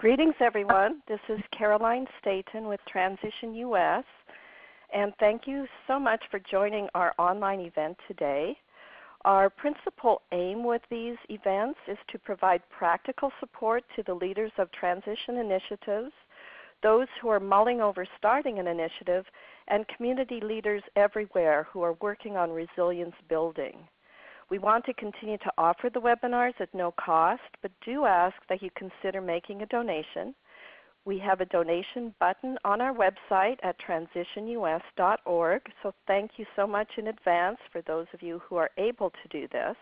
Greetings, everyone. This is Carolyne Stayton with Transition US, and thank you so much for joining our online event today. Our principal aim with these events is to provide practical support to the leaders of transition initiatives, those who are mulling over starting an initiative, and community leaders everywhere who are working on resilience building. We want to continue to offer the webinars at no cost, but do ask that you consider making a donation. We have a donation button on our website at transitionus.org, so thank you so much in advance for those of you who are able to do this.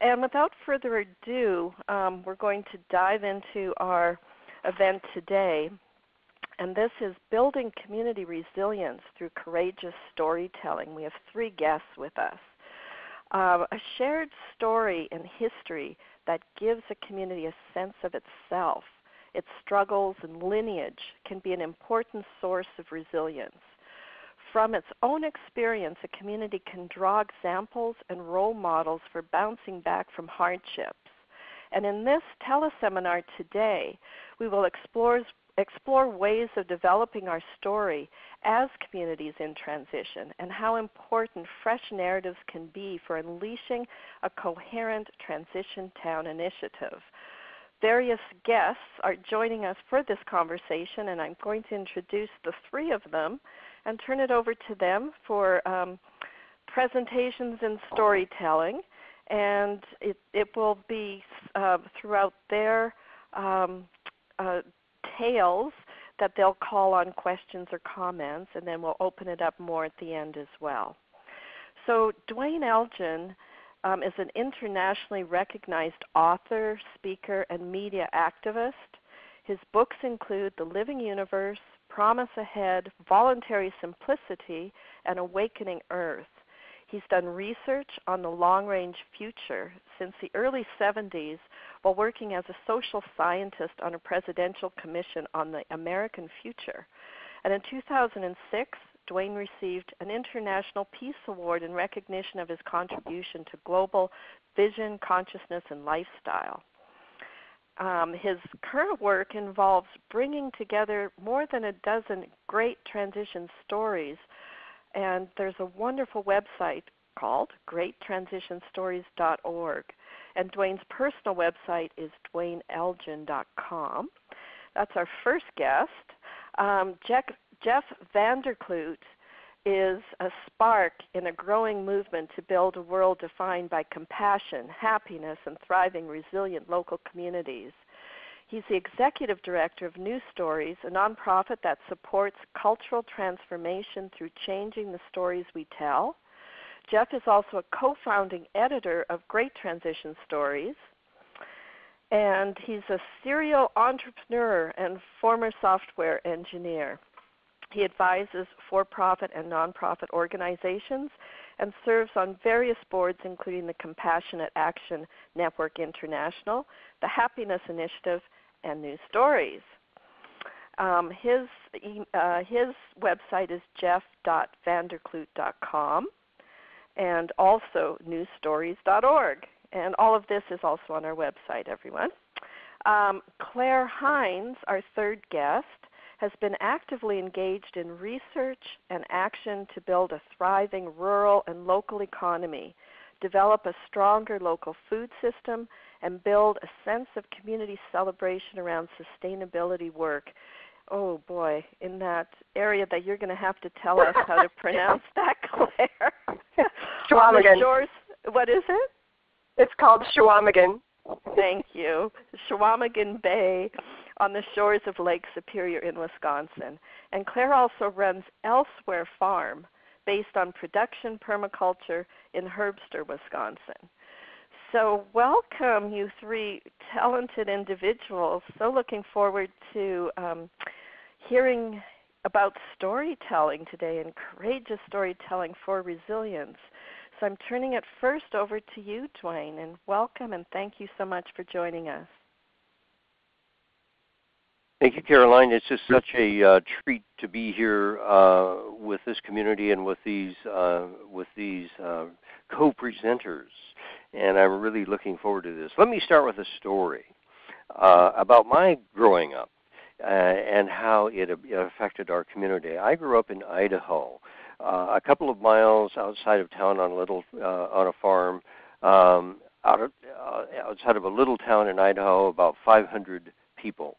And without further ado, um, we're going to dive into our event today. And this is Building Community Resilience Through Courageous Storytelling. We have three guests with us. Uh, a shared story and history that gives a community a sense of itself, its struggles, and lineage can be an important source of resilience. From its own experience, a community can draw examples and role models for bouncing back from hardships. And in this teleseminar today, we will explore, explore ways of developing our story as communities in transition and how important fresh narratives can be for unleashing a coherent transition town initiative. Various guests are joining us for this conversation, and I'm going to introduce the three of them and turn it over to them for um, presentations and storytelling. And it, it will be uh, throughout their um, uh, tales that they'll call on questions or comments, and then we'll open it up more at the end as well. So, Duane Elgin um, is an internationally recognized author, speaker, and media activist. His books include The Living Universe, Promise Ahead, Voluntary Simplicity, and Awakening Earth. He's done research on the long range future since the early 70s while working as a social scientist on a presidential commission on the American future. And in 2006, Duane received an International Peace Award in recognition of his contribution to global vision, consciousness, and lifestyle. Um, his current work involves bringing together more than a dozen great transition stories and there's a wonderful website called greattransitionstories.org. And Duane's personal website is duaneelgin.com. That's our first guest. Um, Jeff, Jeff Vander Clute is a spark in a growing movement to build a world defined by compassion, happiness, and thriving, resilient local communities. He's the executive director of New Stories, a nonprofit that supports cultural transformation through changing the stories we tell. Jeff is also a co founding editor of Great Transition Stories. And he's a serial entrepreneur and former software engineer. He advises for profit and nonprofit organizations and serves on various boards, including the Compassionate Action Network International, the Happiness Initiative, and New Stories. Um, his, uh, his website is jeff.vanderclute.com and also newstories.org. And all of this is also on our website, everyone. Um, Clare Hintz, our third guest, has been actively engaged in research and action to build a thriving rural and local economy, develop a stronger local food system, and build a sense of community celebration around sustainability work. Oh boy, in that area that you're going to have to tell us how to pronounce that, Clare. Chequamegon. Shores, what is it? It's called Chequamegon. Thank you. Chequamegon Bay on the shores of Lake Superior in Wisconsin. And Clare also runs Elsewhere Farm, based on production permaculture in Herbster, Wisconsin. So, welcome, you three talented individuals. So, looking forward to um, hearing about storytelling today and courageous storytelling for resilience. So, I'm turning it first over to you, Duane, and welcome and thank you so much for joining us. Thank you, Carolyne. It's just such a uh, treat to be here uh, with this community and with these uh, with these uh, co-presenters and I'm really looking forward to this. Let me start with a story. uh, about my growing up uh, and how it, affected our community. I grew up in Idaho, uh, a couple of miles outside of town on a little uh, on a farm. Um, out of, uh, outside of a little town in Idaho, about 500 people.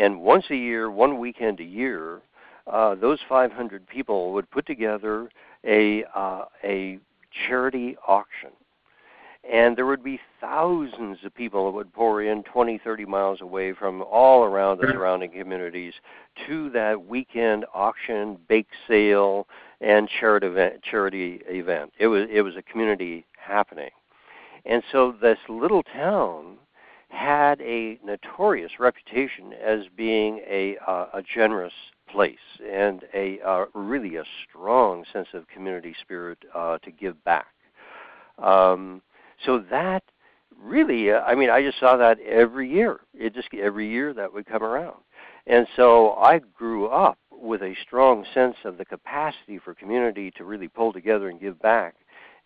And once a year, one weekend a year, uh, those 500 people would put together a uh, a charity auction, and there would be thousands of people that would pour in 20, 30 miles away from all around the surrounding communities to that weekend auction, bake sale, and charity event. Charity event. It was it was a community happening, and so this little town had a notorious reputation as being a uh, a generous place and a uh, really a strong sense of community spirit uh, to give back. Um, so that really, uh, I mean, I just saw that every year. It just every year that would come around, and so I grew up with a strong sense of the capacity for community to really pull together and give back.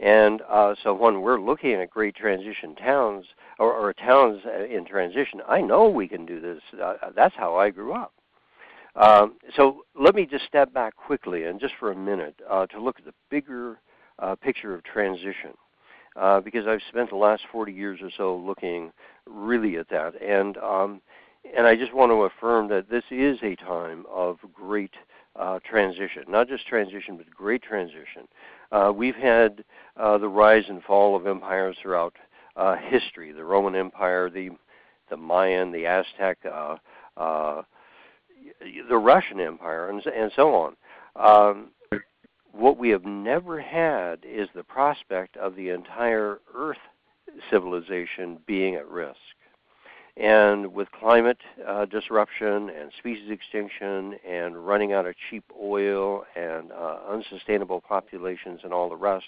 And uh, so when we're looking at great transition towns or, or towns in transition, I know we can do this. Uh, that's how I grew up. Um, so let me just step back quickly and just for a minute uh, to look at the bigger uh, picture of transition, uh, because I've spent the last 40 years or so looking really at that, and um, and I just want to affirm that this is a time of great uh, transition, not just transition, but great transition. Uh, we've had uh, the rise and fall of empires throughout history: the Roman Empire, the the Mayan, the Aztec the Russian Empire, and, and so on. Um, what we have never had is the prospect of the entire Earth civilization being at risk. And with climate uh, disruption and species extinction and running out of cheap oil and uh, unsustainable populations and all the rest,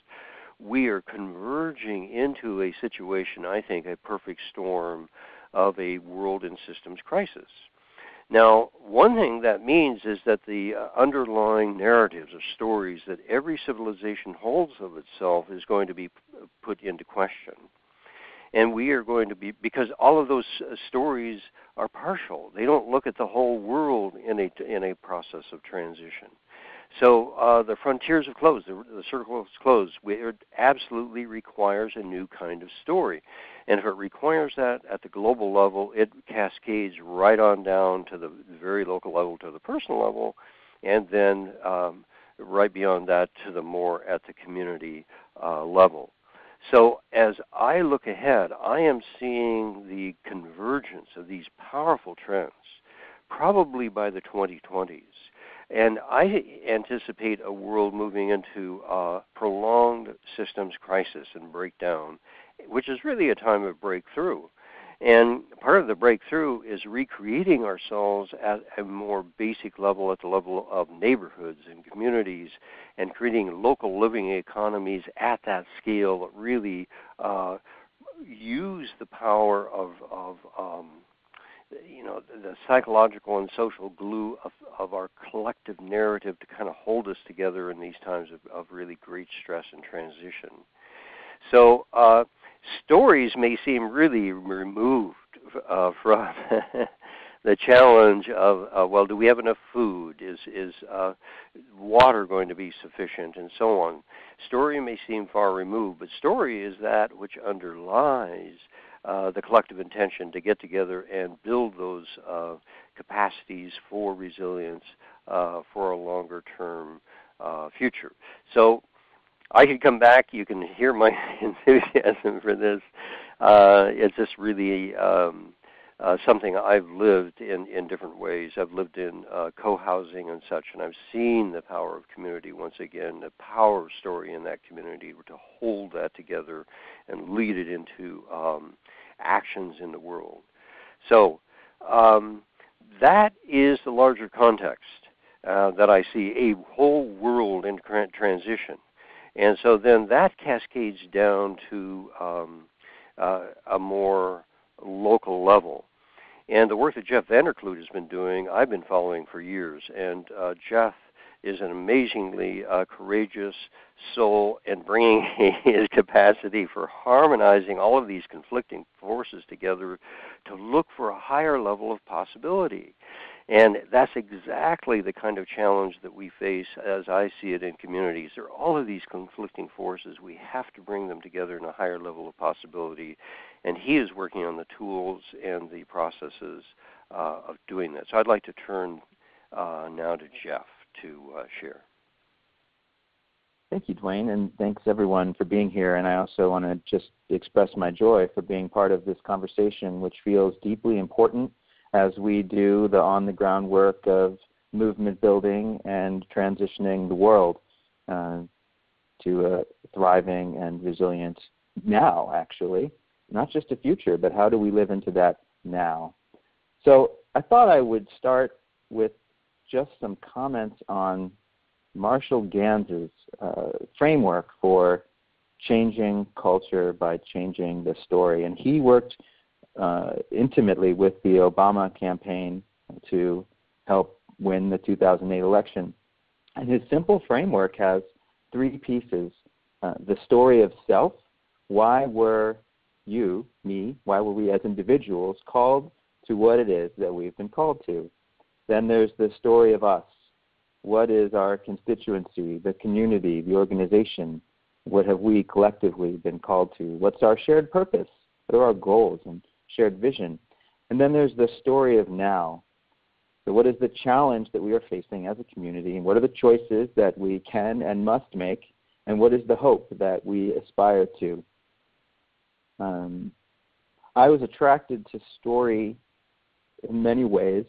we are converging into a situation, I think, a perfect storm of a world and systems crisis. Now, one thing that means is that the uh, underlying narratives or stories that every civilization holds of itself is going to be put into question. And we are going to be, because all of those uh, stories are partial. They don't look at the whole world in a, in a process of transition. So uh, the frontiers have closed, the, the circle is closed. It absolutely requires a new kind of story. And if it requires that at the global level, it cascades right on down to the very local level, to the personal level, and then um, right beyond that to the more at the community uh, level. So as I look ahead, I am seeing the convergence of these powerful trends probably by the 2020s. And I anticipate a world moving into a prolonged systems crisis and breakdown, which is really a time of breakthrough. And part of the breakthrough is recreating ourselves at a more basic level, at the level of neighborhoods and communities, and creating local living economies at that scale that really uh, use the power of, of um, you know the psychological and social glue of, of our collective narrative to kind of hold us together in these times of, of really great stress and transition. So uh, stories may seem really removed uh, from the challenge of uh, well, do we have enough food? Is is uh, water going to be sufficient, and so on. Story may seem far removed, but story is that which underlies uh, the collective intention to get together and build those uh, capacities for resilience uh, for a longer term uh, future. So I could come back. You can hear my enthusiasm for this. Uh, it's just really um, something I've lived in, in different ways. I've lived in co-housing and such, and I've seen the power of community once again, the power of story in that community to hold that together and lead it into um, actions in the world. So um, that is the larger context uh, that I see a whole world in transition. And so then that cascades down to um, uh, a more local level. And the work that Jeff Vander Clute has been doing, I've been following for years. And uh, Jeff is an amazingly uh, courageous soul and bringing his capacity for harmonizing all of these conflicting forces together to look for a higher level of possibility. And that's exactly the kind of challenge that we face as I see it in communities. There are all of these conflicting forces. We have to bring them together in a higher level of possibility. And he is working on the tools and the processes uh, of doing that. So I'd like to turn uh, now to Jeff to uh, share. Thank you, Duane, and thanks everyone for being here. And I also want to just express my joy for being part of this conversation, which feels deeply important as we do the on the ground work of movement building and transitioning the world uh, to a thriving and resilient now, actually. Not just a future, but how do we live into that now? So I thought I would start with just some comments on Marshall Ganz's uh, framework for changing culture by changing the story. And he worked uh, intimately with the Obama campaign to help win the 2008 election. And his simple framework has three pieces uh, the story of self, why were you, me, why were we as individuals called to what it is that we've been called to? Then there's the story of us. What is our constituency, the community, the organization? What have we collectively been called to? What's our shared purpose? What are our goals? And shared vision. And then there's the story of now. So, what is the challenge that we are facing as a community, and what are the choices that we can and must make, and what is the hope that we aspire to? Um, I was attracted to story in many ways.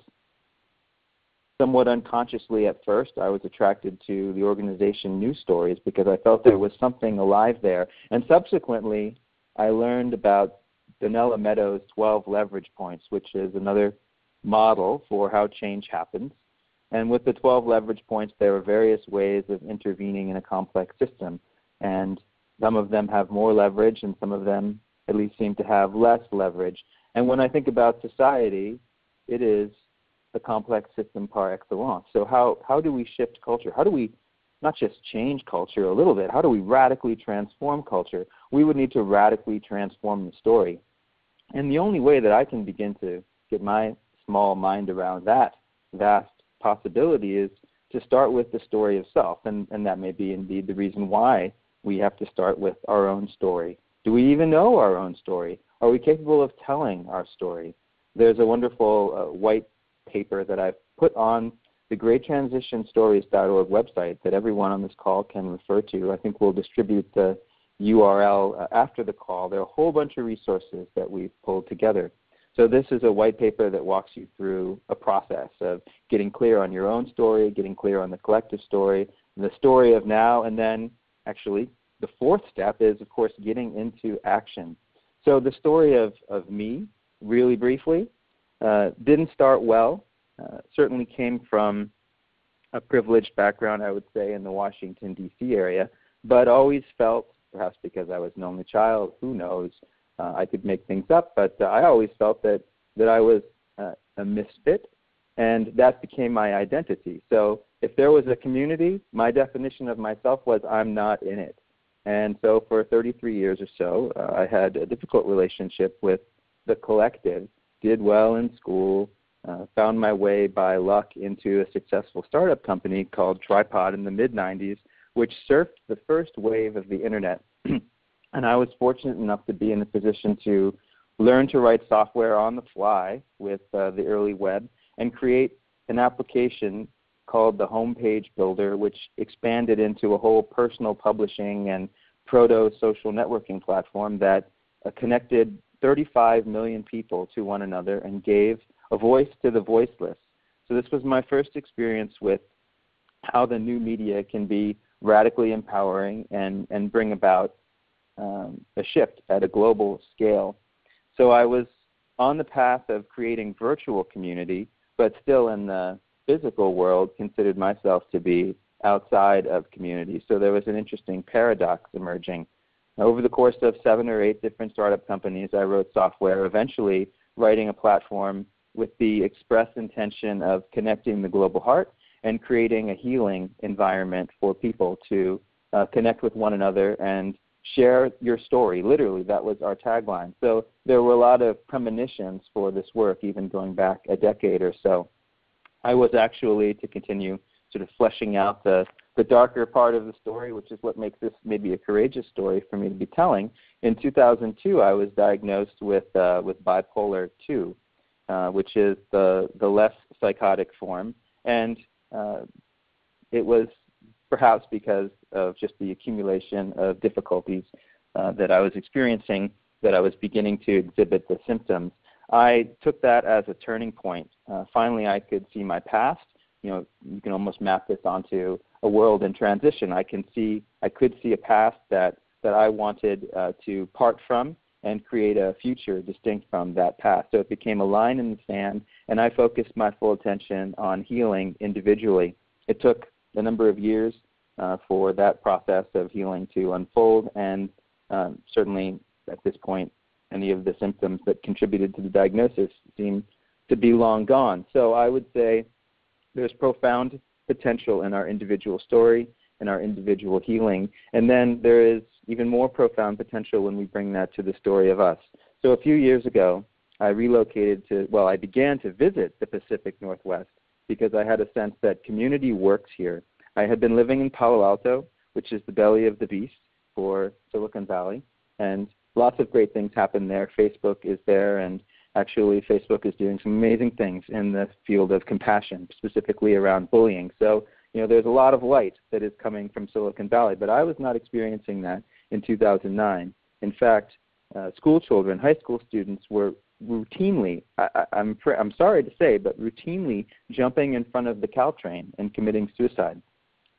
Somewhat unconsciously at first, I was attracted to the organization New Stories because I felt there was something alive there. And subsequently, I learned about Donella Meadows' 12 leverage points, which is another model for how change happens. And with the 12 leverage points, there are various ways of intervening in a complex system. And some of them have more leverage, and some of them at least seem to have less leverage. And when I think about society, it is a complex system par excellence. So, how, how do we shift culture? How do we not just change culture a little bit, how do we radically transform culture? We would need to radically transform the story. And the only way that I can begin to get my small mind around that vast possibility is to start with the story of self. And, and that may be indeed the reason why we have to start with our own story. Do we even know our own story? Are we capable of telling our story? There's a wonderful uh, white paper that I've put on the greattransitionstories.org website that everyone on this call can refer to. I think we'll distribute the URL uh, after the call. There are a whole bunch of resources that we've pulled together. So this is a white paper that walks you through a process of getting clear on your own story, getting clear on the collective story, the story of now, and then actually the fourth step is, of course, getting into action. So the story of, of me, really briefly, uh, didn't start well. Uh, certainly came from a privileged background, I would say, in the Washington, D.C. area, but always felt perhaps because I was an only child. Who knows? Uh, I could make things up, but uh, I always felt that that I was uh, a misfit, and that became my identity. So if there was a community, my definition of myself was I'm not in it. And so for 33 years or so, uh, I had a difficult relationship with the collective. Did well in school, uh, found my way by luck into a successful startup company called Tripod in the mid 90s, which surfed the first wave of the internet. and I was fortunate enough to be in a position to learn to write software on the fly with uh, the early web and create an application called the Homepage Builder, which expanded into a whole personal publishing and proto social networking platform that uh, connected 35 million people to one another and gave a voice to the voiceless. So, this was my first experience with how the new media can be radically empowering and, and bring about um, a shift at a global scale. So I was on the path of creating virtual community, but still in the physical world considered myself to be outside of community. So there was an interesting paradox emerging. Over the course of seven or eight different startup companies, I wrote software, eventually writing a platform with the express intention of connecting the global heart and creating a healing environment for people to uh, connect with one another and share your story. Literally, that was our tagline. So there were a lot of premonitions for this work, even going back a decade or so. I was actually, to continue sort of fleshing out the, the darker part of the story, which is what makes this maybe a courageous story for me to be telling. In 2002, I was diagnosed with, uh, with bipolar 2, uh, which is the, the less psychotic form. And uh, it was perhaps because of just the accumulation of difficulties uh, that I was experiencing that I was beginning to exhibit the symptoms. I took that as a turning point. Uh, finally, I could see my past. You know, you can almost map this onto a world in transition. I can see, I could see a past that that I wanted uh, to part from and create a future distinct from that past. So it became a line in the sand, and I focused my full attention on healing individually. It took a number of years uh, for that process of healing to unfold, and um, certainly at this point, any of the symptoms that contributed to the diagnosis seem to be long gone. So I would say there's profound potential in our individual story, in our individual healing, and then there is even more profound potential when we bring that to the story of us. So a few years ago, I relocated to, well, I began to visit the Pacific Northwest because I had a sense that community works here. I had been living in Palo Alto, which is the belly of the beast for Silicon Valley, and lots of great things happen there. Facebook is there, and actually, Facebook is doing some amazing things in the field of compassion, specifically around bullying. So, you know, there's a lot of light that is coming from Silicon Valley, but I was not experiencing that in 2009. In fact, uh, school children, high school students were routinely, I, I'm, I'm sorry to say, but routinely jumping in front of the Caltrain and committing suicide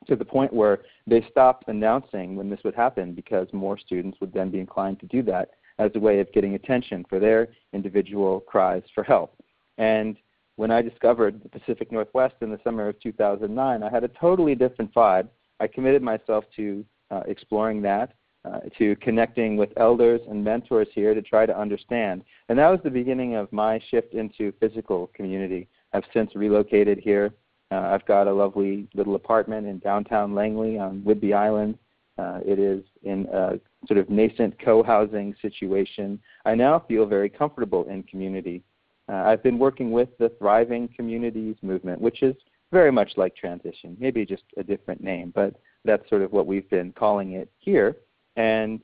to the point where they stopped announcing when this would happen because more students would then be inclined to do that as a way of getting attention for their individual cries for help. And when I discovered the Pacific Northwest in the summer of 2009, I had a totally different vibe. I committed myself to uh, exploring that uh, to connecting with elders and mentors here to try to understand. And that was the beginning of my shift into physical community. I've since relocated here. Uh, I've got a lovely little apartment in downtown Langley on Whidbey Island. Uh, it is in a sort of nascent co-housing situation. I now feel very comfortable in community. Uh, I've been working with the Thriving Communities movement, which is very much like transition, maybe just a different name, but that's sort of what we've been calling it here and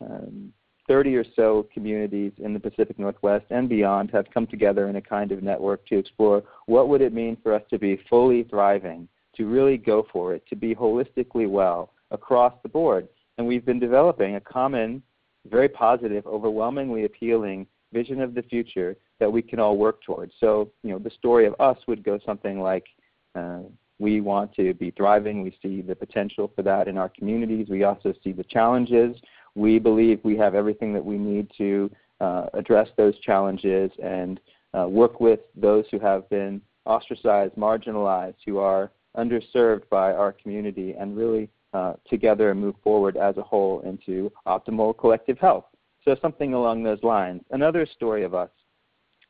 um, 30 or so communities in the Pacific Northwest and beyond have come together in a kind of network to explore what would it mean for us to be fully thriving, to really go for it, to be holistically well across the board. And we've been developing a common, very positive, overwhelmingly appealing vision of the future that we can all work towards. So, you know, the story of us would go something like uh, we want to be thriving. We see the potential for that in our communities. We also see the challenges. We believe we have everything that we need to uh, address those challenges and uh, work with those who have been ostracized, marginalized, who are underserved by our community, and really uh, together move forward as a whole into optimal collective health. So, something along those lines. Another story of us,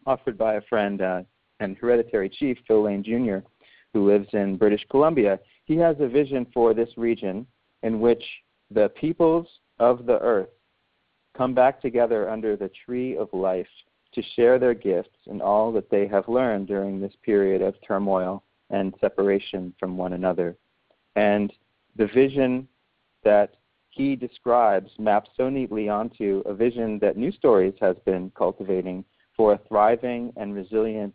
offered by a friend uh, and hereditary chief, Phil Lane Jr., who lives in British Columbia, he has a vision for this region in which the peoples of the earth come back together under the tree of life to share their gifts and all that they have learned during this period of turmoil and separation from one another. And the vision that he describes maps so neatly onto a vision that New Stories has been cultivating for a thriving and resilient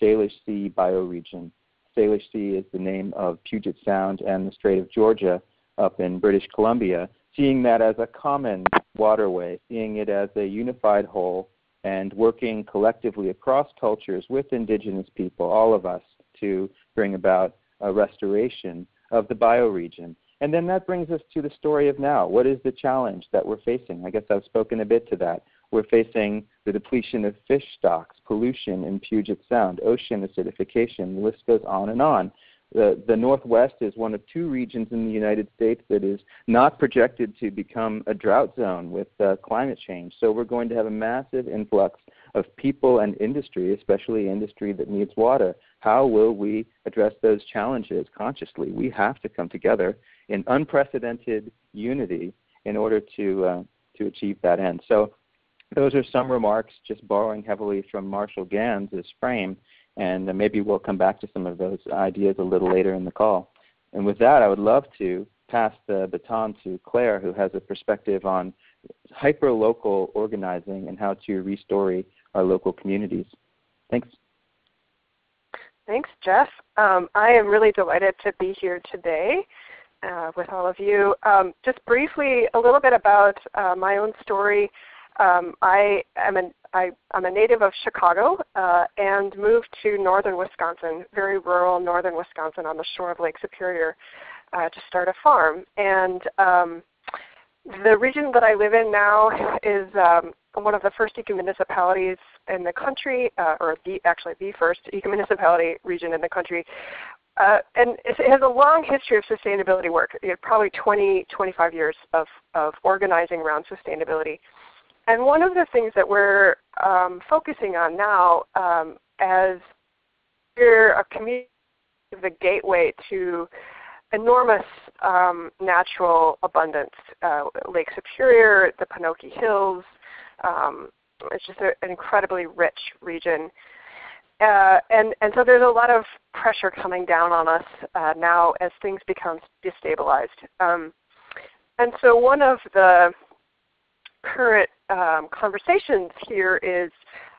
Salish Sea bioregion. Salish Sea is the name of Puget Sound and the Strait of Georgia up in British Columbia, seeing that as a common waterway, seeing it as a unified whole, and working collectively across cultures with indigenous people, all of us, to bring about a restoration of the bioregion. And then that brings us to the story of now. What is the challenge that we're facing? I guess I've spoken a bit to that. We're facing the depletion of fish stocks, pollution in Puget Sound, ocean acidification, the list goes on and on. The, the Northwest is one of two regions in the United States that is not projected to become a drought zone with uh, climate change. So we're going to have a massive influx of people and industry, especially industry that needs water. How will we address those challenges consciously? We have to come together in unprecedented unity in order to, uh, to achieve that end. So those are some remarks, just borrowing heavily from Marshall Ganz' frame and maybe we'll come back to some of those ideas a little later in the call. And with that, I would love to pass the baton to Clare, who has a perspective on hyper-local organizing and how to restore our local communities. Thanks. Thanks, Jeff. Um, I am really delighted to be here today uh, with all of you. Um, just briefly, a little bit about uh, my own story. Um, I am an I, am a native of Chicago uh, and moved to northern Wisconsin, very rural northern Wisconsin on the shore of Lake Superior, uh, to start a farm. And um, the region that I live in now is um, one of the first eco-municipalities in the country, uh, or the, actually the first eco-municipality region in the country. Uh, and it has a long history of sustainability work, probably 20, 25 years of, of organizing around sustainability. And one of the things that we're um, focusing on now um, as we're a community, the gateway to enormous um, natural abundance. Uh, Lake Superior, the Penokee Hills, um, it's just a, an incredibly rich region. Uh, and, and so there's a lot of pressure coming down on us uh, now as things become destabilized. Um, and so one of the current um, conversations here is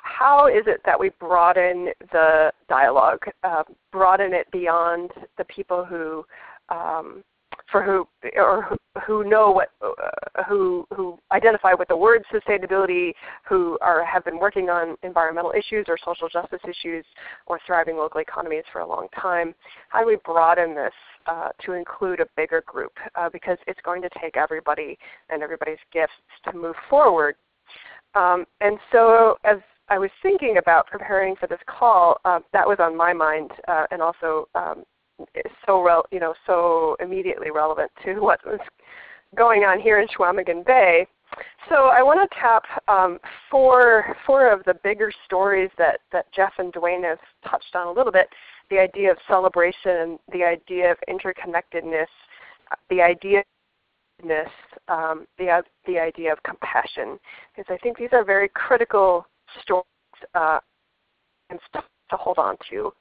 how is it that we broaden the dialogue, uh, broaden it beyond the people who, um, for who or who, know what, uh, who who identify with the word sustainability, who are have been working on environmental issues or social justice issues or thriving local economies for a long time. How do we broaden this uh, to include a bigger group uh, because it's going to take everybody and everybody's gifts to move forward. Um, and so as I was thinking about preparing for this call, uh, that was on my mind uh, and also um, so you know so immediately relevant to what was going on here in Chequamegon Bay. So I want to tap um, four, four of the bigger stories that, that Jeff and Duane have touched on a little bit the idea of celebration, the idea of interconnectedness, the idea um, the, the idea of compassion. Because I think these are very critical stories uh, and stuff to hold on to.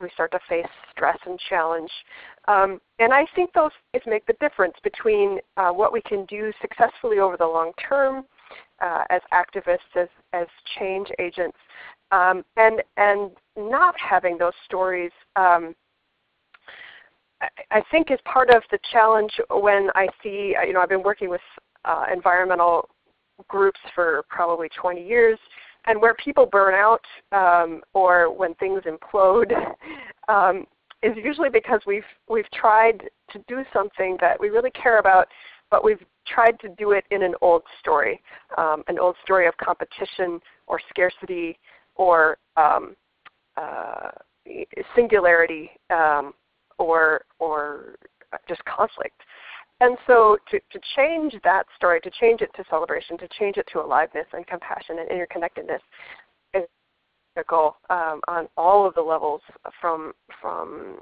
We start to face stress and challenge. Um, and I think those things make the difference between uh, what we can do successfully over the long term uh, as activists, as, as change agents, um, and and not having those stories. Um, I, I think is part of the challenge when I see. You know, I've been working with uh, environmental groups for probably 20 years, and where people burn out um, or when things implode. Um, is usually because we've we've tried to do something that we really care about, but we've tried to do it in an old story, um, an old story of competition or scarcity or um, uh, singularity um, or or just conflict. And so to, to change that story, to change it to celebration, to change it to aliveness and compassion and interconnectedness is critical um, on all of the levels from from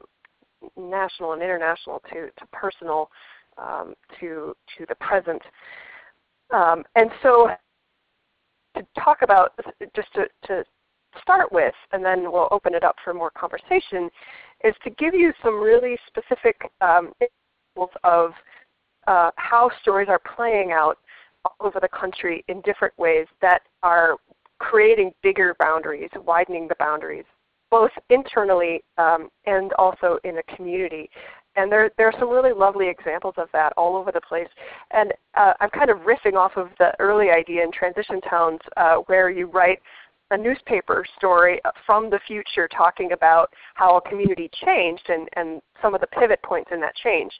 national and international to, to personal um, to to the present. Um, and so to talk about just to, to start with, and then we'll open it up for more conversation, is to give you some really specific um, examples of uh, how stories are playing out all over the country in different ways that are creating bigger boundaries, widening the boundaries, both internally um, and also in a community. And there, there are some really lovely examples of that all over the place. And uh, I'm kind of riffing off of the early idea in transition towns uh, where you write a newspaper story from the future talking about how a community changed and, and some of the pivot points in that change.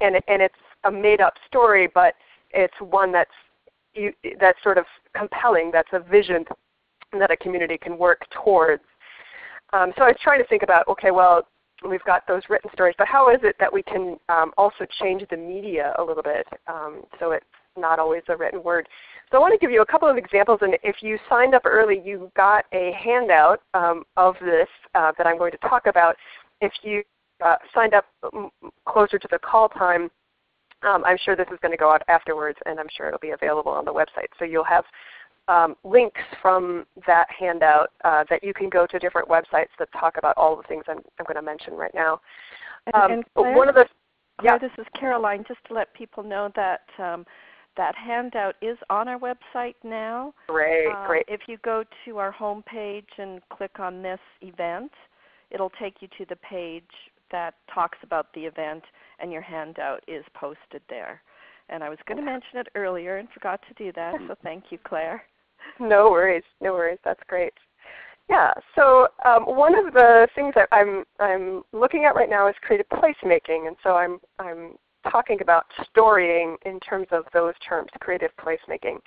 And, and it's a made up story, but it's one that's, you, that's sort of compelling, that's a vision that a community can work towards. Um, so I was trying to think about, okay, well, we've got those written stories, but how is it that we can um, also change the media a little bit um, so it's not always a written word? So I want to give you a couple of examples, and if you signed up early, you got a handout um, of this uh, that I'm going to talk about. If you uh, signed up closer to the call time, um, I'm sure this is going to go out afterwards, and I'm sure it'll be available on the website. So you'll have um, links from that handout uh, that you can go to different websites that talk about all the things I'm, I'm going to mention right now. Um, and, Clare, one of the Clare, yeah, this is Carolyne. Just to let people know that um, that handout is on our website now. Great, uh, great. If you go to our homepage and click on this event, it'll take you to the page that talks about the event, and your handout is posted there. And I was going to mention it earlier and forgot to do that, so thank you, Clare. No worries, no worries. That's great. Yeah. So um, one of the things that I'm I'm looking at right now is creative placemaking, and so I'm I'm talking about storying in terms of those terms, creative placemaking.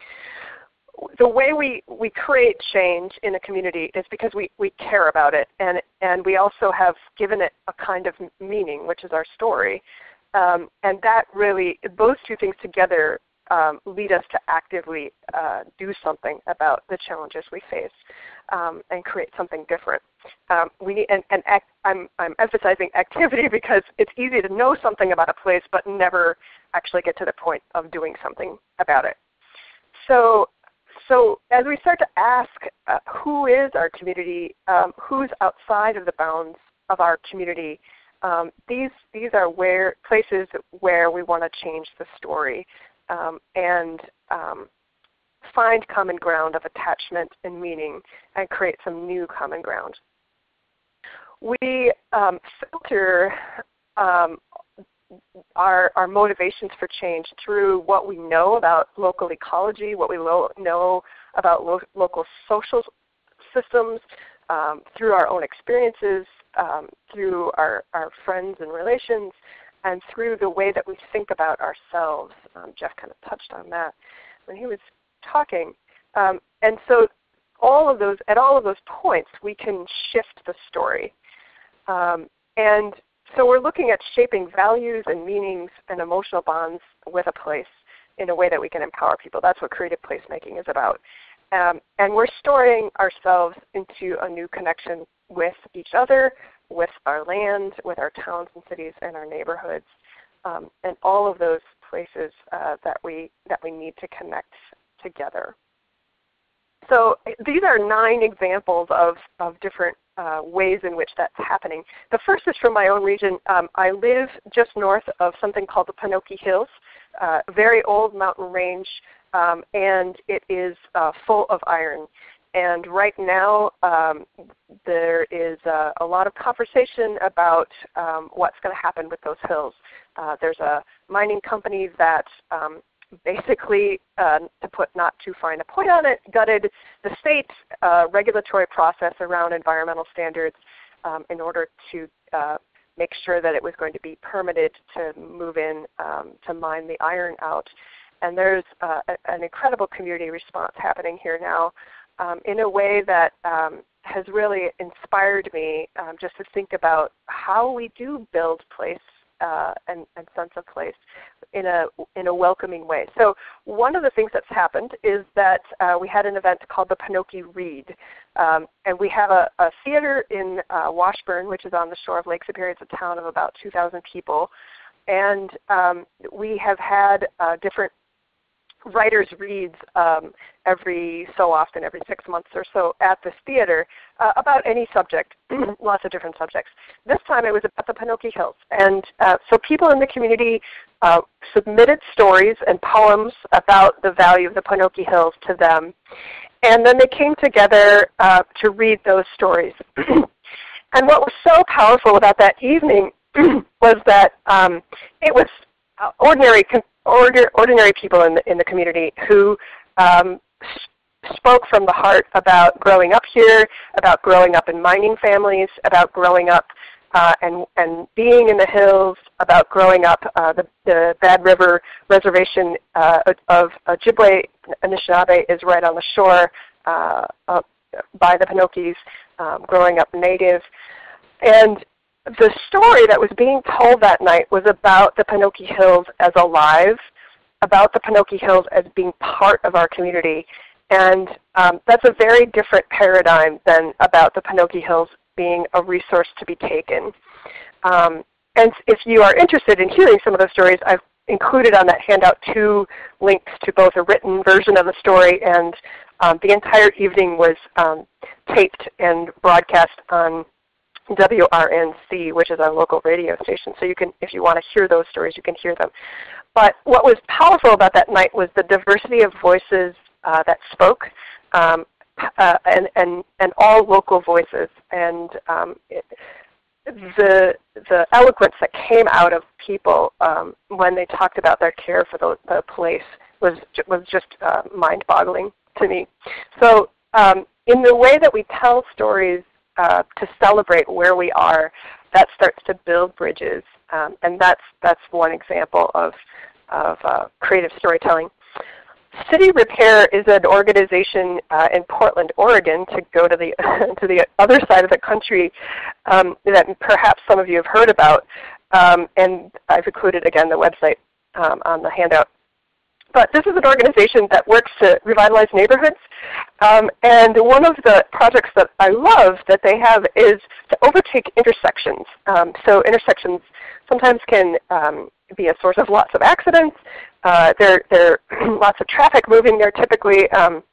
The way we, we create change in a community is because we, we care about it, and and we also have given it a kind of meaning, which is our story. Um, and that really, those two things together um, lead us to actively uh, do something about the challenges we face um, and create something different. Um, we need, and, and act, I'm, I'm emphasizing activity because it's easy to know something about a place but never actually get to the point of doing something about it. So, so as we start to ask uh, who is our community, um, who's outside of the bounds of our community, um, these these are where places where we want to change the story um, and um, find common ground of attachment and meaning and create some new common ground. We um, filter um, our, our motivations for change through what we know about local ecology, what we lo- know about lo- local social systems, um, through our own experiences, um, through our, our friends and relations, and through the way that we think about ourselves. Um, Jeff kind of touched on that when he was talking. Um, and so all of those, at all of those points, we can shift the story. Um, and so we're looking at shaping values and meanings and emotional bonds with a place in a way that we can empower people. That's what creative placemaking is about. Um, and we're storing ourselves into a new connection with each other, with our land, with our towns and cities and our neighborhoods, um, and all of those places uh, that we that we need to connect together. So these are nine examples of, of different uh, ways in which that's happening. The first is from my own region. Um, I live just north of something called the Penokee Hills, uh, very old mountain range, um, and it is uh, full of iron. And right now, um, there is a, a, lot of conversation about um, what's going to happen with those hills. Uh, there's a mining company that um, basically, uh, to put not too fine a point on it, gutted the state uh, regulatory process around environmental standards um, in order to uh, make sure that it was going to be permitted to move in um, to mine the iron out. And there's uh, an incredible community response happening here now um, in a way that um, has really inspired me um, just to think about how we do build place uh, and, and, sense of place in a in a welcoming way. So one of the things that's happened is that uh, we had an event called the Penokee Read, um, and we have a, a theater in uh, Washburn, which is on the shore of Lake Superior. It's a town of about 2,000 people, and um, we have had uh, different writers reads um, every so often, every six months or so at this theater uh, about any subject, lots of different subjects. This time it was about the Penokee Hills. And uh, so people in the community uh, submitted stories and poems about the value of the Penokee Hills to them. And then they came together uh, to read those stories. and what was so powerful about that evening was that um, it was ordinary ordinary people in the, in the community who um, spoke from the heart about growing up here, about growing up in mining families, about growing up uh, and, and being in the hills, about growing up uh, the, the Bad River Reservation uh, of Ojibwe Anishinaabe is right on the shore uh, by the Penokees, um, growing up native. And the story that was being told that night was about the Penokee Hills as alive, about the Penokee Hills as being part of our community. And um, that's a very different paradigm than about the Penokee Hills being a resource to be taken. Um, and if you are interested in hearing some of those stories, I've included on that handout two links to both a written version of the story and um, the entire evening was um, taped and broadcast on WRNC, which is our local radio station. So you can, if you want to hear those stories, you can hear them. But what was powerful about that night was the diversity of voices uh, that spoke, um, uh, and, and, and all local voices. And um, it, the, the eloquence that came out of people um, when they talked about their care for the, the place was, was just uh, mind-boggling to me. So um, in the way that we tell stories uh, to celebrate where we are, that starts to build bridges. Um, and that's, that's one example of, of uh, creative storytelling. City Repair is an organization uh, in Portland, Oregon, to go to the to the other side of the country um, that perhaps some of you have heard about. Um, and I've included again the website um, on the handout. But this is an organization that works to revitalize neighborhoods. Um, and one of the projects that I love that they have is to overtake intersections. Um, so intersections sometimes can um, be a source of lots of accidents. Uh, there, there are lots of traffic moving there typically. Um,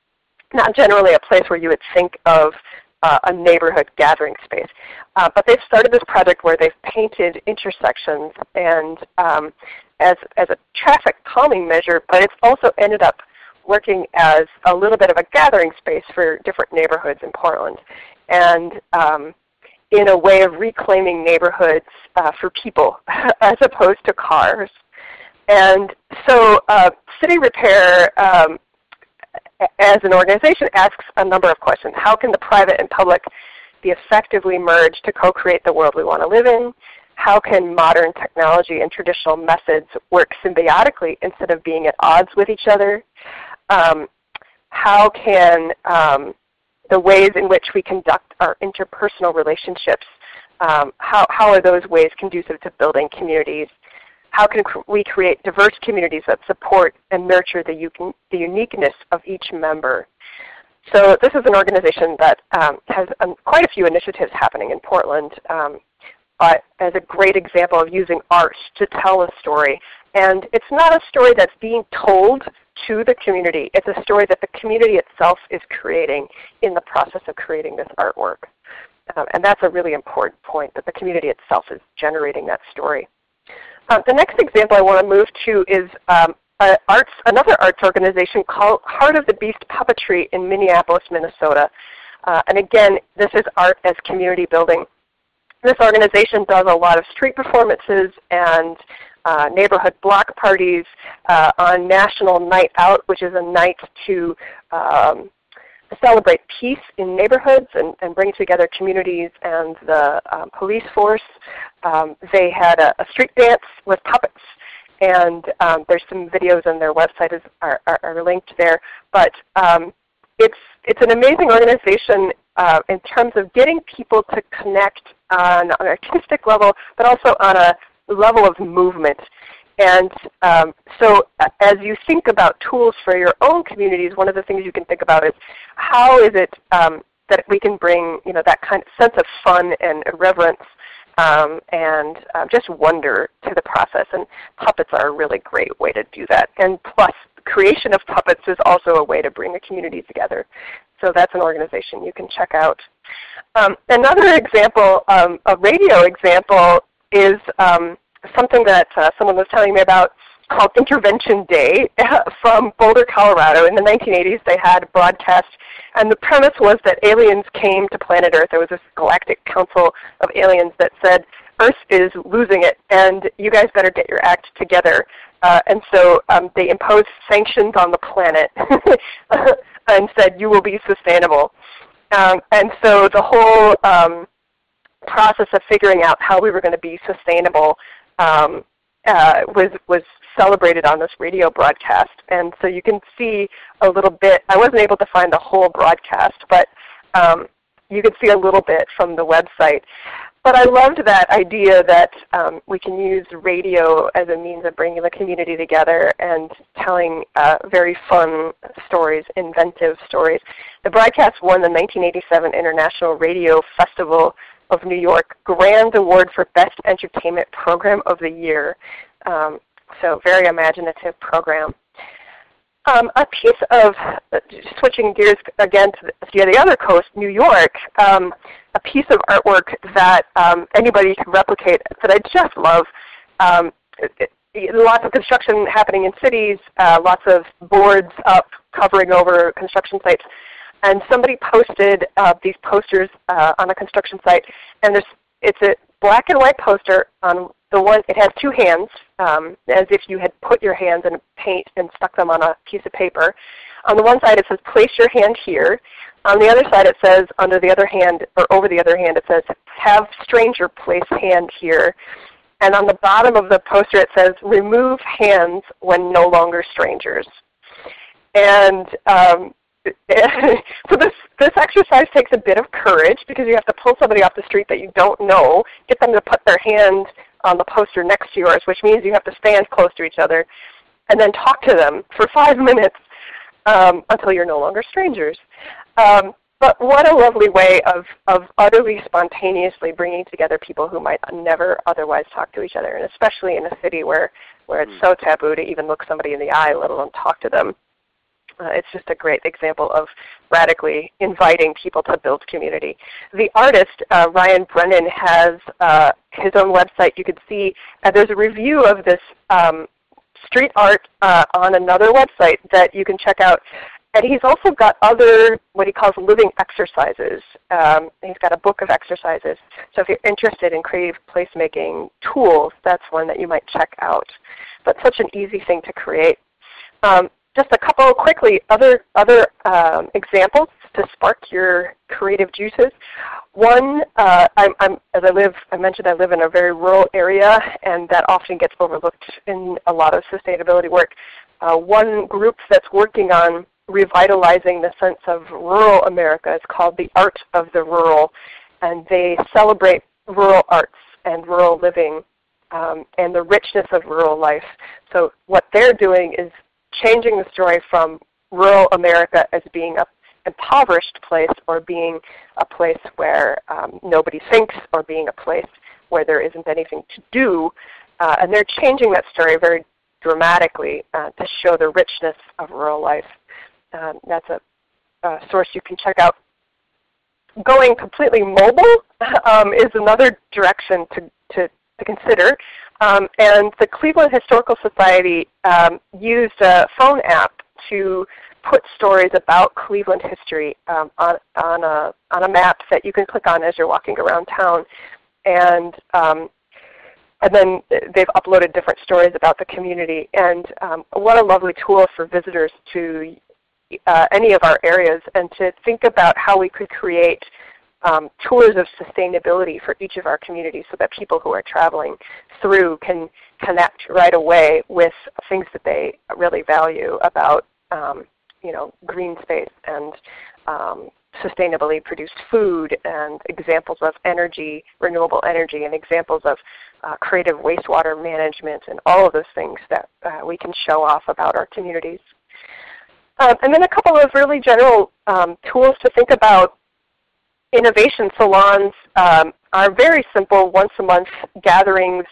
not generally a place where you would think of uh, a neighborhood gathering space. Uh, but they've started this project where they've painted intersections and um, as, as a traffic calming measure, but it's also ended up working as a little bit of a gathering space for different neighborhoods in Portland. And um, in a way of reclaiming neighborhoods uh, for people as opposed to cars. And so uh, City Repair um, as an organization asks a number of questions. How can the private and public be effectively merged to co-create the world we want to live in? How can modern technology and traditional methods work symbiotically instead of being at odds with each other? Um, how can um, the ways in which we conduct our interpersonal relationships, um, how, how are those ways conducive to building communities? How can we create diverse communities that support and nurture the, the uniqueness of each member? So this is an organization that um, has um, quite a few initiatives happening in Portland, um, but as a great example of using art to tell a story. And it's not a story that's being told to the community. It's a story that the community itself is creating in the process of creating this artwork. Um, and that's a really important point, that the community itself is generating that story. Uh, the next example I want to move to is um, arts, another arts organization called Heart of the Beast Puppetry in Minneapolis, Minnesota. Uh, and again, this is art as community building. This organization does a lot of street performances and uh, neighborhood block parties uh, on National Night Out, which is a night to um, celebrate peace in neighborhoods and, and, bring together communities and the um, police force. Um, they had a, a, street dance with puppets, and um, there's some videos on their website is, are, are, are linked there. But um, it's it's an amazing organization uh, in terms of getting people to connect on, an artistic level, but also on a level of movement. And um, so uh, as you think about tools for your own communities, one of the things you can think about is how is it um, that we can bring you know, that kind of sense of fun and irreverence um, and uh, just wonder to the process. And puppets are a really great way to do that. And plus, creation of puppets is also a way to bring a community together. So that's an organization you can check out. Um, another example, um, a radio example, is um, something that uh, someone was telling me about called Intervention Day from Boulder, Colorado. In the 1980s they had a broadcast and the premise was that aliens came to planet Earth. There was this galactic council of aliens that said, Earth is losing it and you guys better get your act together. Uh, and so um, they imposed sanctions on the planet and said you will be sustainable. Um, and so the whole um, process of figuring out how we were going to be sustainable um, uh, was was celebrated on this radio broadcast. And so you can see a little bit. I wasn't able to find the whole broadcast, but um, you can see a little bit from the website. But I loved that idea that um, we can use radio as a means of bringing the community together and telling uh, very fun stories, inventive stories. The broadcast won the 1987 International Radio Festival of New York Grand Award for Best Entertainment Program of the Year. Um, so very imaginative program. Um, a piece of, uh, switching gears again to the, to the, other coast, New York, um, a piece of artwork that um, anybody can replicate that I just love. Um, it, it, lots of construction happening in cities, uh, lots of boards up covering over construction sites. And somebody posted uh, these posters uh, on a construction site, and there's, it's a black and white poster on the one, it has two hands, um, as if you had put your hands in paint and stuck them on a piece of paper. On the one side it says, place your hand here. On the other side it says, under the other hand, or over the other hand, it says, have stranger place hand here. And on the bottom of the poster it says, remove hands when no longer strangers. And um, so this, this exercise takes a bit of courage because you have to pull somebody off the street that you don't know, get them to put their hand on the poster next to yours, which means you have to stand close to each other, and then talk to them for five minutes um, until you're no longer strangers. Um, but what a lovely way of, of utterly spontaneously bringing together people who might never otherwise talk to each other, and especially in a city where, where it's hmm. so taboo to even look somebody in the eye, let alone talk to them. Uh, it's just a great example of radically inviting people to build community. The artist, uh, Ryan Brennan, has uh, his own website. You can see uh, there's a review of this um, street art uh, on another website that you can check out. And he's also got other, what he calls living exercises. Um, he's got a book of exercises. So if you're interested in creative placemaking tools, that's one that you might check out. But such an easy thing to create. Um, just a couple quickly other other um, examples to spark your creative juices. One, uh, I'm, I'm, as I live, I mentioned I live in a very rural area, and that often gets overlooked in a lot of sustainability work. Uh, one group that's working on revitalizing the sense of rural America is called the Art of the Rural, and they celebrate rural arts and rural living um, and the richness of rural life. So what they're doing is changing the story from rural America as being a impoverished place or being a place where um, nobody thinks or being a place where there isn't anything to do. Uh, and they're changing that story very dramatically uh, to show the richness of rural life. Um, that's a, a, source you can check out. Going completely mobile um, is another direction to, to, to consider. Um, and the Cleveland Historical Society um, used a phone app to put stories about Cleveland history um, on, on, a, on a map that you can click on as you're walking around town. And, um, and then they've uploaded different stories about the community. And um, what a lovely tool for visitors to uh, any of our areas and to think about how we could create um, tours of sustainability for each of our communities so that people who are traveling through can connect right away with things that they really value about um, you know, green space and um, sustainably produced food and examples of energy, renewable energy, and examples of uh, creative wastewater management and all of those things that uh, we can show off about our communities. Um, and then a couple of really general um, tools to think about innovation salons um, are very simple once a month gatherings.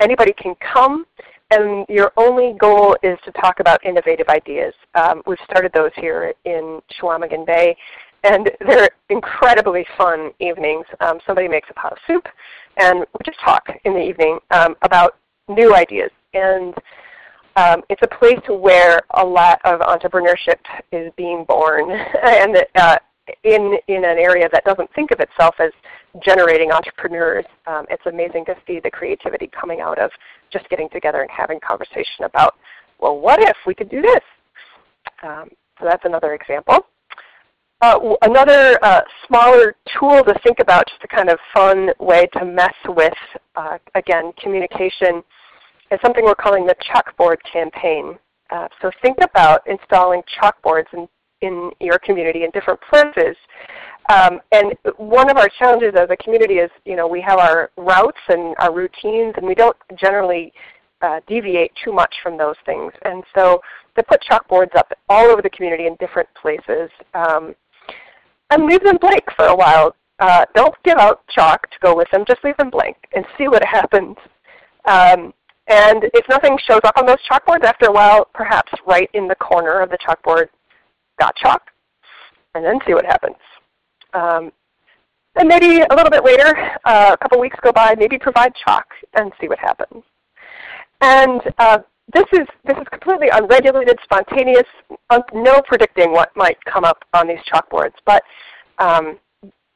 Anybody can come and your only goal is to talk about innovative ideas. Um, we've started those here in Chequamegon Bay and they're incredibly fun evenings. Um, somebody makes a pot of soup and we just talk in the evening um, about new ideas. And um, it's a place where a lot of entrepreneurship is being born and uh, in, in an area that doesn't think of itself as generating entrepreneurs, um, it's amazing to see the creativity coming out of just getting together and having conversation about, well, what if we could do this? Um, so that's another example. Uh, another uh, smaller tool to think about, just a kind of fun way to mess with, uh, again, communication, is something we're calling the chalkboard campaign. Uh, so think about installing chalkboards in in your community in different places Um, and one of our challenges as a community is, you know, we have our routes and our routines, and we don't generally uh, deviate too much from those things. And so they put chalkboards up all over the community in different places. Um, and leave them blank for a while. Uh, don't give out chalk to go with them. Just leave them blank and see what happens. Um, and if nothing shows up on those chalkboards after a while, perhaps write in the corner of the chalkboard, got chalk, and then see what happens. Um, and maybe a little bit later, uh, a couple weeks go by, maybe provide chalk and see what happens. And uh, this is this is completely unregulated, spontaneous, no predicting what might come up on these chalkboards. But um,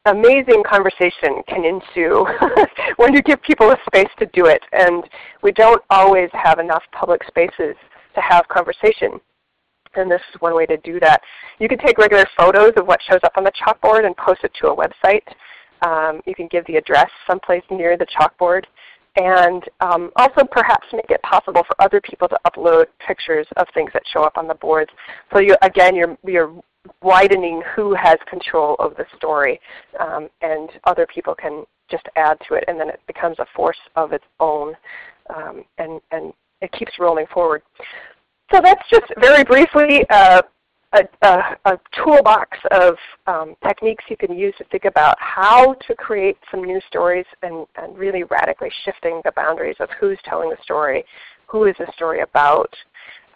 amazing conversation can ensue when you give people a space to do it. And we don't always have enough public spaces to have conversation. And this is one way to do that. You can take regular photos of what shows up on the chalkboard and post it to a website. Um, you can give the address someplace near the chalkboard and um, also perhaps make it possible for other people to upload pictures of things that show up on the boards. So you, again, you're, you're widening who has control of the story, um, and other people can just add to it, and then it becomes a force of its own, um, and, and it keeps rolling forward. So that's just very briefly uh, a, a, a, toolbox of um, techniques you can use to think about how to create some new stories and, and really radically shifting the boundaries of who's telling the story, who is the story about,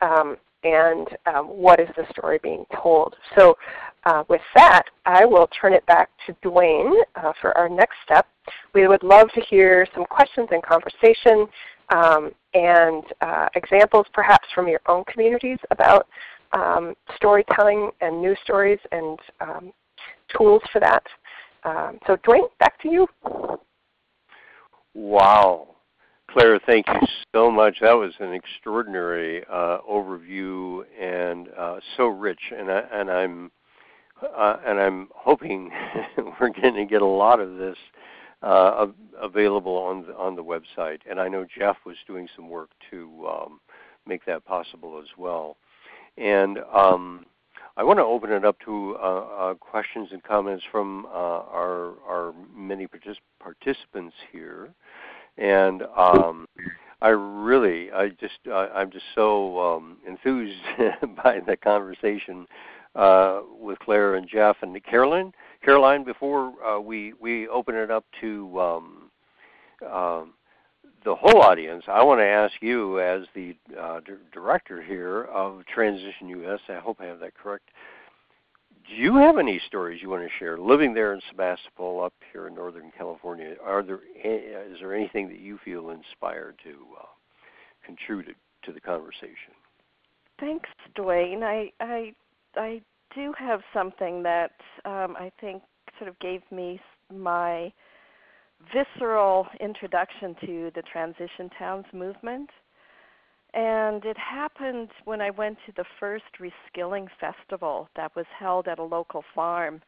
um, and um, what is the story being told. So uh, with that, I will turn it back to Duane uh, for our next step. We would love to hear some questions and conversation um, and uh, examples perhaps from your own communities about um, storytelling and news stories and um, tools for that. Um, so Duane, back to you. Wow. Clare, thank you so much. That was an extraordinary uh, overview and uh, so rich, and, I, and I'm uh, and I'm hoping we're going to get a lot of this uh, available on the, on the website. And I know Jeff was doing some work to um, make that possible as well. And um, I want to open it up to uh, uh, questions and comments from uh, our, our many partic- participants here. And um, I really, I just, I'm just so um, enthused by the conversation uh, with Clare and Jeff and Carolyne. Carolyne, before uh, we we open it up to um, um the whole audience, I want to ask you, as the uh, d- director here of Transition US, I hope I have that correct. Do you have any stories you want to share? Living there in Sebastopol, up here in Northern California, are there is there anything that you feel inspired to uh, contribute to the conversation? Thanks, Duane. I I I do have something that um, I think sort of gave me my visceral introduction to the Transition Towns movement. And it happened when I went to the first Reskilling Festival that was held at a local farm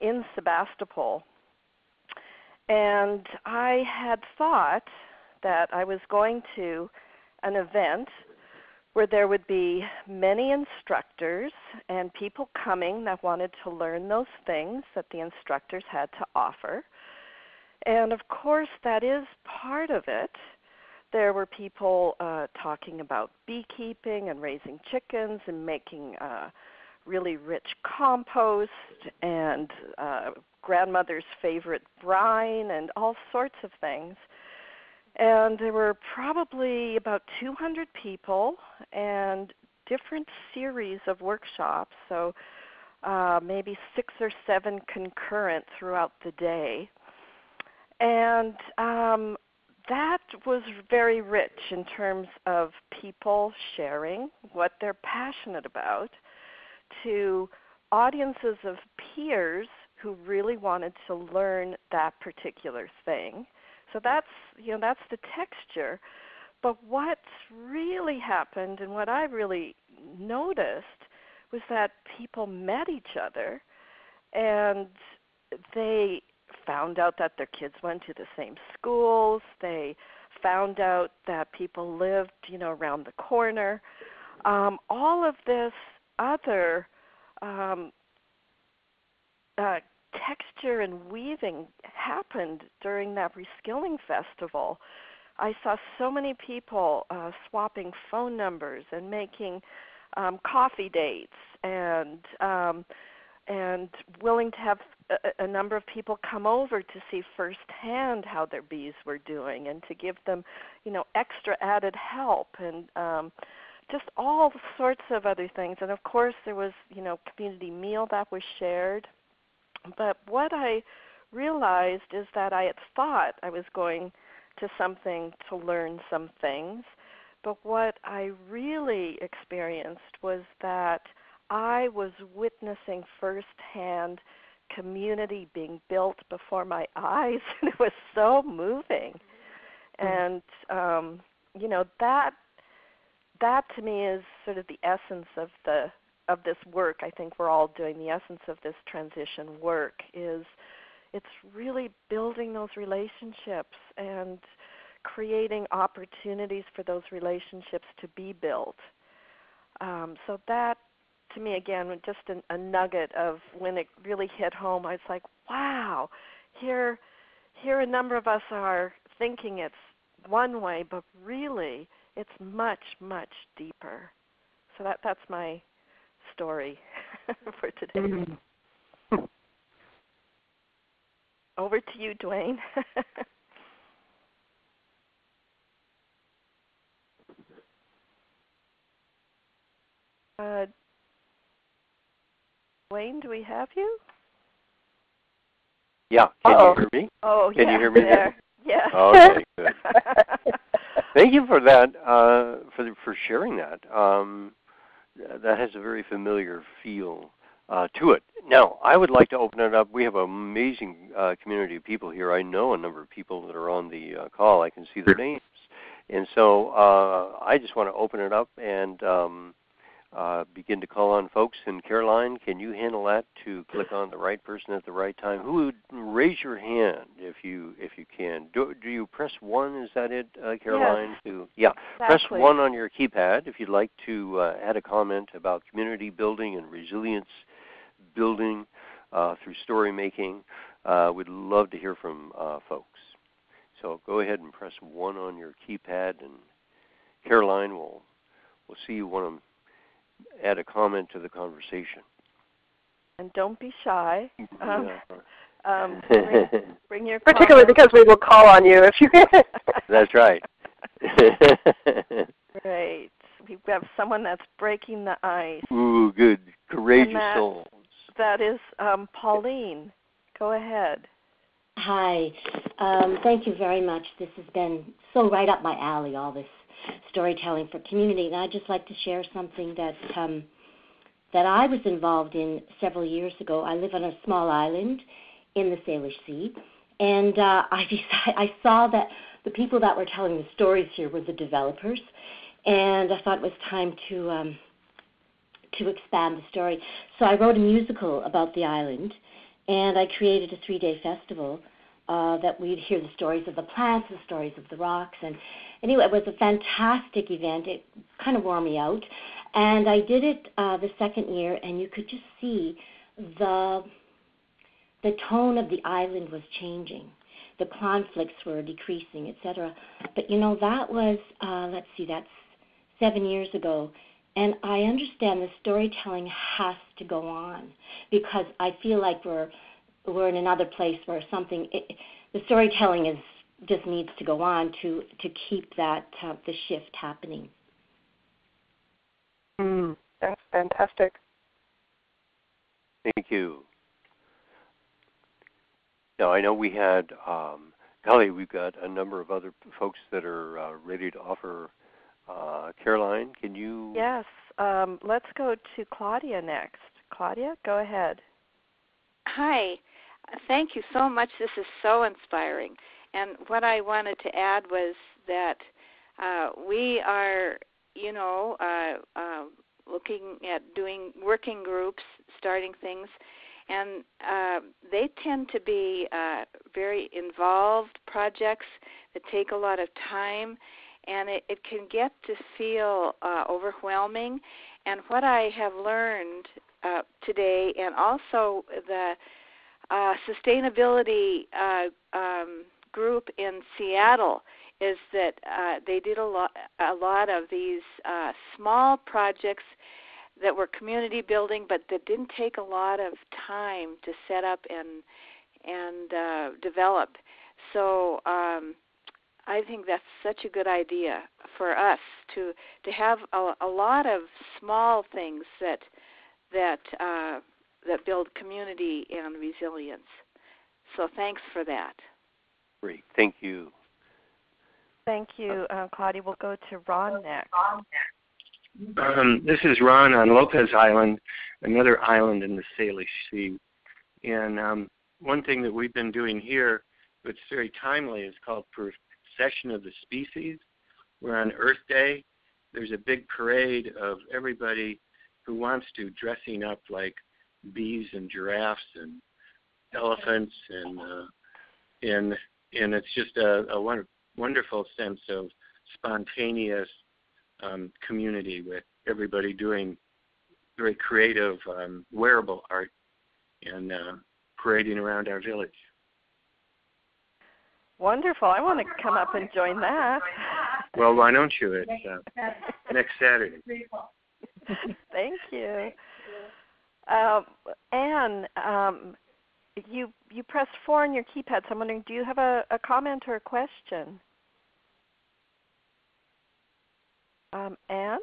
in Sebastopol. And I had thought that I was going to an event where there would be many instructors and people coming that wanted to learn those things that the instructors had to offer. And of course, that is part of it. There were people uh, talking about beekeeping and raising chickens and making uh, really rich compost and uh, grandmother's favorite brine and all sorts of things. And there were probably about 200 people and different series of workshops, so uh, maybe six or seven concurrent throughout the day and um, that was very rich in terms of people sharing what they're passionate about to audiences of peers who really wanted to learn that particular thing. So that's you know that's the texture. But what's really happened and what I really noticed was that people met each other and they found out that their kids went to the same schools. They found out that people lived, you know, around the corner. Um, all of this other um, uh, texture and weaving happened during that reskilling festival. I saw so many people uh, swapping phone numbers and making um, coffee dates and um, and willing to have a, a number of people come over to see firsthand how their bees were doing and to give them, you know, extra added help and um, just all sorts of other things. And of course, there was, you know, community meal that was shared. But what I realized is that I had thought I was going to something to learn some things, but what I really experienced was that I was witnessing firsthand community being built before my eyes, and it was so moving. Mm-hmm. And um, you know that that to me is sort of the essence of the of this work. I think we're all doing the essence of this transition work is it's really building those relationships and creating opportunities for those relationships to be built. Um, so that, to me, again, just an, a nugget of when it really hit home. I was like, wow, here, here a number of us are thinking it's one way, but really, it's much, much deeper. So that that's my story for today. Mm-hmm. Over to you, Duane. uh, Duane, do we have you? Yeah. Can Uh-oh. you hear me? Oh, Can yeah, you hear me? There. Yeah. Okay, good. Thank you for that, uh, for for sharing that. Um, that has a very familiar feel uh, to it. Now, I would like to open it up. We have an amazing uh, community of people here. I know a number of people that are on the uh, call. I can see their names, and so uh, I just want to open it up and um, uh, begin to call on folks. And Carolyne, can you handle that to click on the right person at the right time? Who would raise your hand if you if you can? Do, do you press one? Is that it, uh, Carolyne? Yes. To yeah, exactly. press one on your keypad if you'd like to uh, add a comment about community building and resilience building uh, through story making. Uh, we'd love to hear from uh, folks. So go ahead and press one on your keypad, and Carolyne will will see you to add a comment to the conversation. And don't be shy. Um, um, bring, bring, your particularly because we will call on you if you. that's right. Great. We have someone that's breaking the ice. Ooh, good, courageous that, souls. That is um, Pauline. Go ahead. Hi. Um, thank you very much. This has been so right up my alley. All this storytelling for community. And I'd just like to share something that um, that I was involved in several years ago. I live on a small island in the Salish Sea, and uh, I decided, I saw that the people that were telling the stories here were the developers, and I thought it was time to um, to expand the story. So I wrote a musical about the island, and I created a three-day festival uh, that we'd hear the stories of the plants, the stories of the rocks, and anyway, it was a fantastic event. It kind of wore me out, and I did it uh, the second year, and you could just see the the tone of the island was changing. The conflicts were decreasing, etc. But you know that was uh, let's see, that's seven years ago, and I understand the storytelling has to go on because I feel like we're we're in another place where something it, the storytelling is just needs to go on to to keep that uh, the shift happening. Mm, that's fantastic. Thank you. Now I know we had um, Golly, we've got a number of other folks that are uh, ready to offer. Uh, Carolyne, can you? Yes. Um, let's go to Claudia next. Claudia, go ahead. Hi. Thank you so much. This is so inspiring. And what I wanted to add was that uh, we are, you know, uh, uh, looking at doing working groups, starting things, and uh, they tend to be uh, very involved projects that take a lot of time, and it, it can get to feel uh, overwhelming. And what I have learned uh, today, and also the uh, sustainability uh, um, group in Seattle is that uh, they did a lot a lot of these uh, small projects that were community building, but that didn't take a lot of time to set up and and uh, develop. So um, I think that's such a good idea for us to to have a, a lot of small things that that uh, that build community and resilience. So thanks for that. Great, thank you. Thank you, uh, Claudia. We'll go to Ron next. Um, this is Ron on Lopez Island, another island in the Salish Sea. And um, one thing that we've been doing here, that's very timely, is called Procession of the Species, We're on Earth Day, there's a big parade of everybody who wants to dressing up like bees and giraffes and elephants and uh, and and it's just a, a wonderful sense of spontaneous um, community with everybody doing very creative um, wearable art and uh, parading around our village. Wonderful. I want to come up and join that. Well, why don't you? It's uh, next Saturday. Thank you. Um, Anne, um, you you pressed four on your keypad. So I'm wondering, do you have a, a comment or a question? Um, Anne?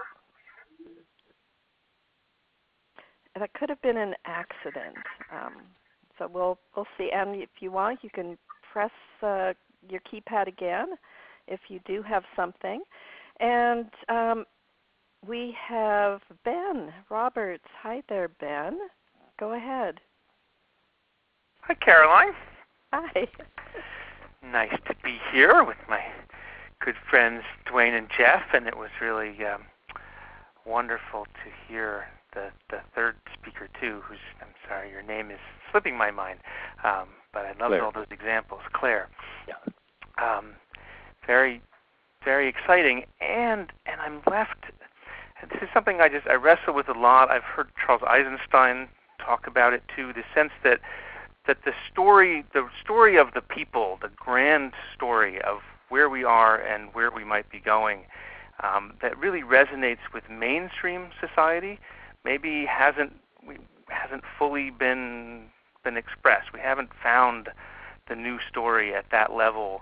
That could have been an accident. Um, so we'll we'll see. And if you want, you can press uh, your keypad again if you do have something. And um, we have Ben Roberts. Hi there, Ben. Go ahead. Hi, Carolyne. Hi. Nice to be here with my good friends Duane and Jeff, and it was really um, wonderful to hear the the third speaker too. Who's I'm sorry, your name is slipping my mind, um, but I loved Clare. all those examples. Clare. Yeah. Um, very, very exciting, and and I'm left. This is something I just I wrestle with a lot. I've heard Charles Eisenstein talk about it too. The sense that that the story, the story of the people, the grand story of where we are and where we might be going, um, that really resonates with mainstream society, maybe hasn't we, hasn't fully been been expressed. We haven't found the new story at that level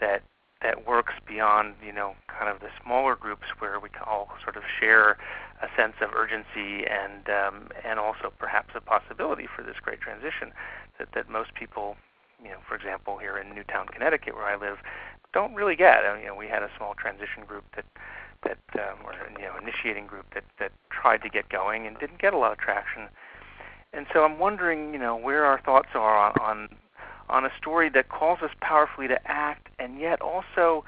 that that works beyond you know kind of the smaller groups where we can all sort of share a sense of urgency and um, and also perhaps a possibility for this great transition that that most people you know for example here in Newtown Connecticut where I live don't really get. I mean, you know we had a small transition group that that um, or you know initiating group that that tried to get going and didn't get a lot of traction. And so I'm wondering you know where our thoughts are on, on on a story that calls us powerfully to act and yet also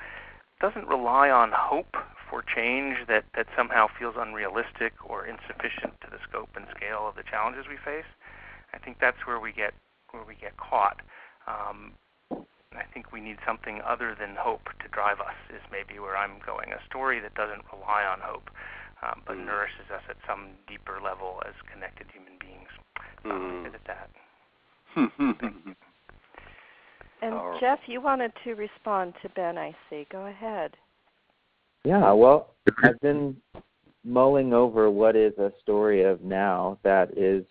doesn't rely on hope for change that, that somehow feels unrealistic or insufficient to the scope and scale of the challenges we face. I think that's where we get where we get caught. Um, I think we need something other than hope to drive us. Is maybe where I'm going. A story that doesn't rely on hope, um, but Mm. nourishes us at some deeper level as connected human beings. I'll leave it at that. And Powerful. Jeff, you wanted to respond to Ben, I see. Go ahead. Yeah, well, I've been mulling over what is a story of now that is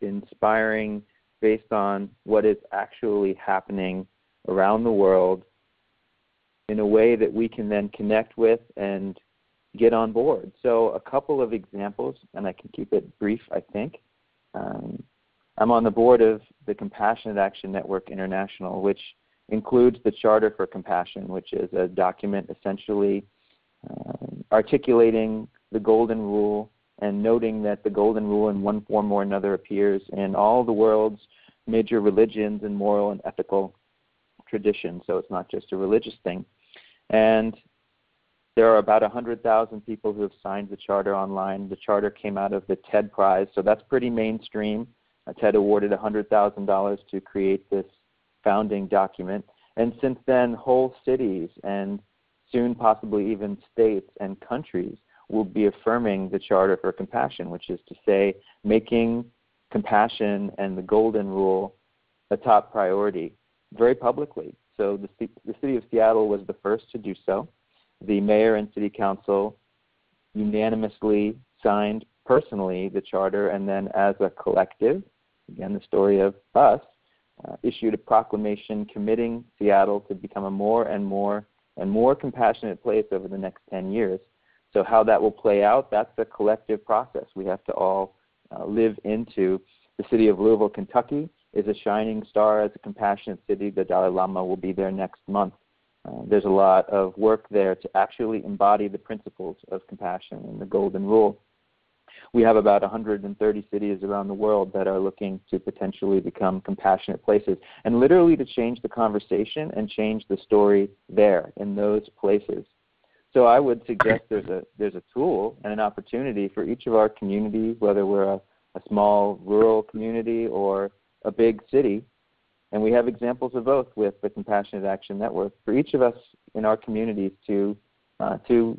inspiring based on what is actually happening around the world in a way that we can then connect with and get on board. So, a couple of examples, and I can keep it brief, I think. Um, I'm on the board of the Compassionate Action Network International, which includes the Charter for Compassion, which is a document essentially um, articulating the Golden Rule and noting that the Golden Rule in one form or another appears in all the world's major religions and moral and ethical traditions. So it's not just a religious thing. And there are about 100,000 people who have signed the charter online. The charter came out of the TED Prize, so that's pretty mainstream. TED awarded $100,000 to create this founding document. And since then, whole cities and soon possibly even states and countries will be affirming the Charter for Compassion, which is to say, making compassion and the Golden Rule a top priority very publicly. So the, the city of Seattle was the first to do so. The mayor and city council unanimously signed personally the charter, and then as a collective, again, the story of us, uh, issued a proclamation committing Seattle to become a more and more and more compassionate place over the next 10 years. So, how that will play out, that's a collective process. We have to all uh, live into. The city of Louisville, Kentucky is a shining star as a compassionate city. The Dalai Lama will be there next month. Uh, there's a lot of work there to actually embody the principles of compassion and the Golden Rule. We have about 130 cities around the world that are looking to potentially become compassionate places and literally to change the conversation and change the story there in those places. So I would suggest there's a there's a tool and an opportunity for each of our communities, whether we're a, a small rural community or a big city, and we have examples of both with the Compassionate Action Network for each of us in our communities to uh, to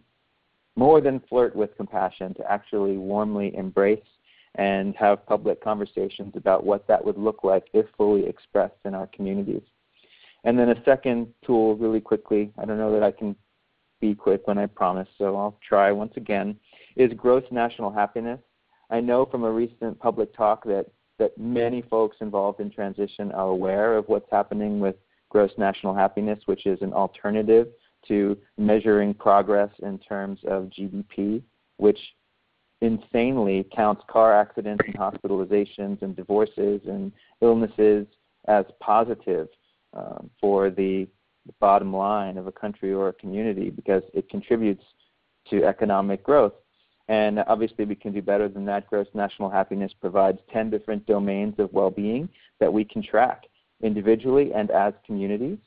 more than flirt with compassion, to actually warmly embrace and have public conversations about what that would look like if fully expressed in our communities. And then a second tool, really quickly, I don't know that I can be quick when I promise, so I'll try once again, is gross national happiness. I know from a recent public talk that that many folks involved in transition are aware of what's happening with gross national happiness, which is an alternative to measuring progress in terms of GDP, which insanely counts car accidents and hospitalizations and divorces and illnesses as positive um, for the bottom line of a country or a community because it contributes to economic growth. And obviously, we can do better than that. Gross national happiness provides 10 different domains of well being that we can track individually and as communities.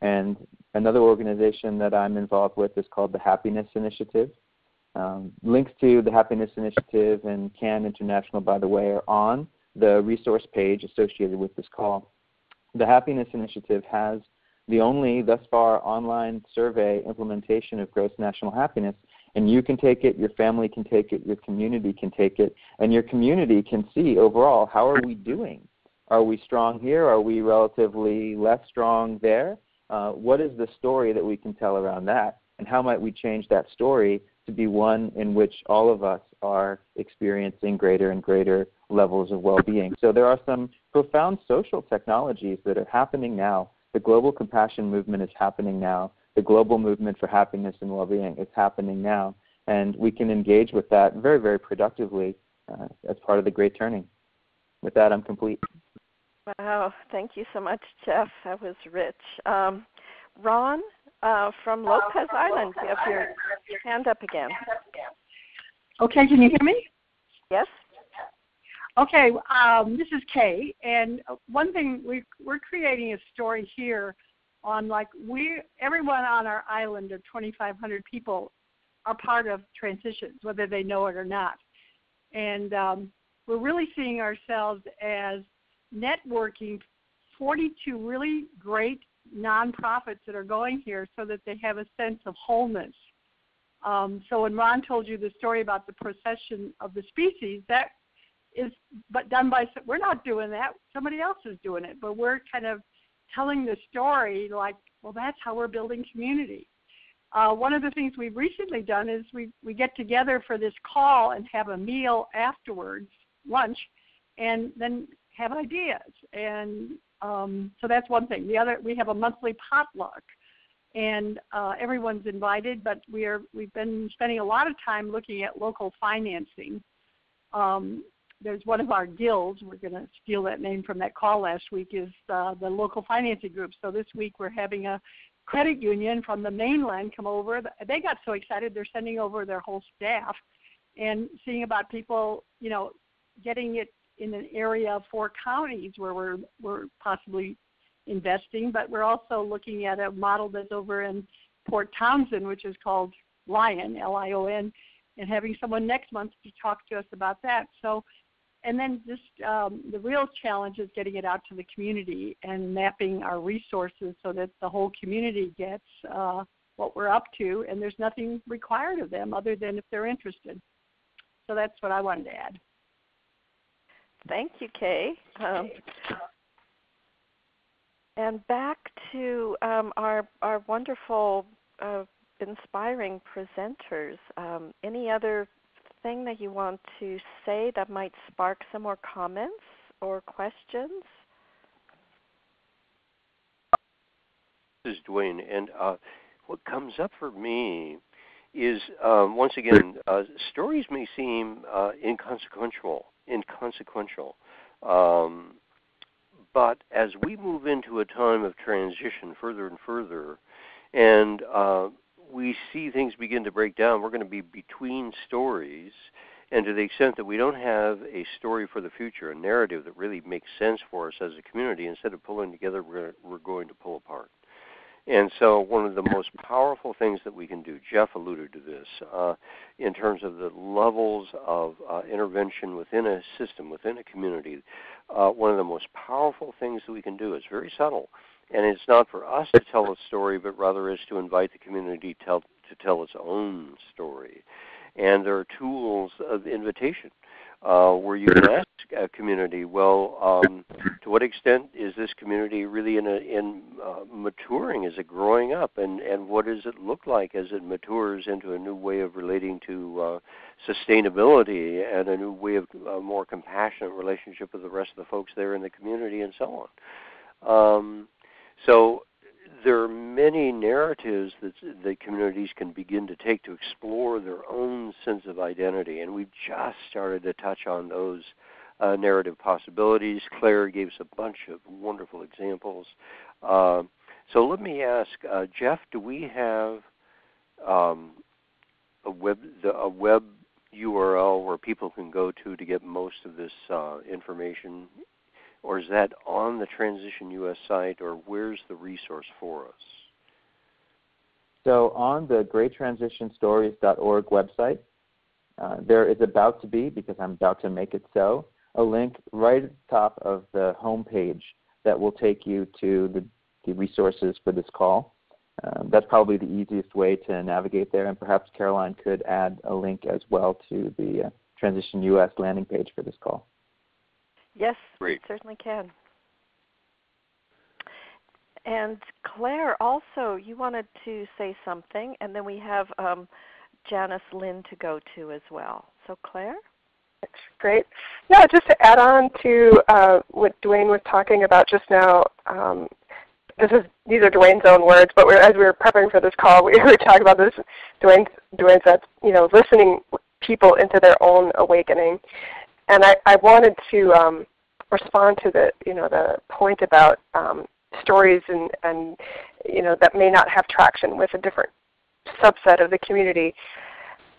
And another organization that I'm involved with is called the Happiness Initiative. Um, links to the Happiness Initiative and CAN International, by the way, are on the resource page associated with this call. The Happiness Initiative has the only, thus far, online survey implementation of gross national happiness and you can take it, your family can take it, your community can take it, and your community can see overall how are we doing? Are we strong here? Are we relatively less strong there? Uh, what is the story that we can tell around that? And how might we change that story to be one in which all of us are experiencing greater and greater levels of well being? So there are some profound social technologies that are happening now. The global compassion movement is happening now the global movement for happiness and well-being. is happening now, and we can engage with that very, very productively uh, as part of the Great Turning. With that, I'm complete. Wow, thank you so much, Jeff. That was rich. Um, Ron uh, from Lopez Island, you have your hand up again. Okay, can you hear me? Yes. Okay, um, this is Kay, and one thing we, we're creating a story here on like we everyone on our island of 2,500 people are part of transitions, whether they know it or not, and um, we're really seeing ourselves as networking 42 really great nonprofits that are going here so that they have a sense of wholeness. Um, so when Ron told you the story about the procession of the species, that is but done by we're not doing that. Somebody else is doing it, but we're kind of telling the story like, well, that's how we're building community. Uh, one of the things we've recently done is we, we get together for this call and have a meal afterwards, lunch, and then have ideas. And um, so that's one thing. The other, we have a monthly potluck, and uh, everyone's invited. But we are we've been spending a lot of time looking at local financing. Um, there's one of our guilds. We're going to steal that name from that call last week. Is uh, the local financing group. So this week we're having a credit union from the mainland come over. They got so excited they're sending over their whole staff and seeing about people, you know, getting it in an area of four counties where we're we're possibly investing, but we're also looking at a model that's over in Port Townsend, which is called Lion, L-I-O-N, and having someone next month to talk to us about that. So and then just um, the real challenge is getting it out to the community and mapping our resources so that the whole community gets uh, what we're up to, and there's nothing required of them other than if they're interested. So that's what I wanted to add. Thank you, Kay. Um, And back to um, our our wonderful, uh, inspiring presenters. Um, any other thing that you want to say that might spark some more comments or questions? This is Duane, and uh, what comes up for me is um, once again, uh, stories may seem uh, inconsequential, inconsequential, um, but as we move into a time of transition further and further, and uh, we see things begin to break down, we're going to be between stories. And to the extent that we don't have a story for the future, a narrative that really makes sense for us as a community, instead of pulling together, we're, we're going to pull apart. And so, one of the most powerful things that we can do, Jeff alluded to this, uh, in terms of the levels of uh, intervention within a system, within a community, uh, one of the most powerful things that we can do is very subtle. And it's not for us to tell a story, but rather is to invite the community tell, to tell its own story. And there are tools of invitation uh, where you can ask a community, well, um, to what extent is this community really in, a, in uh, maturing? Is it growing up, and and what does it look like as it matures into a new way of relating to uh, sustainability and a new way of a uh, more compassionate relationship with the rest of the folks there in the community, and so on. Um, so there are many narratives that the communities can begin to take to explore their own sense of identity, and we've just started to touch on those uh, narrative possibilities. Clare gave us a bunch of wonderful examples. Uh, so let me ask, uh, Jeff, do we have um, a web the, a web URL where people can go to to get most of this uh, information or is that on the Transition US site, or where's the resource for us? So on the greattransitionstories.org website, uh, there is about to be, because I'm about to make it so, a link right at the top of the home page that will take you to the, the resources for this call. Um, that's probably the easiest way to navigate there, and perhaps Carolyne could add a link as well to the uh, Transition US landing page for this call. Yes, Great. we certainly can. And Clare, also, you wanted to say something, and then we have um, Janice Lynn to go to as well. So, Clare? Great. Yeah, just to add on to uh, what Duane was talking about just now, um, this is these are Duane's own words, but as we were prepping for this call, we were talking about this. Duane, Duane said, you know, listening people into their own awakening, and I, I wanted to um, respond to the you know the point about um, stories and, and you know that may not have traction with a different subset of the community,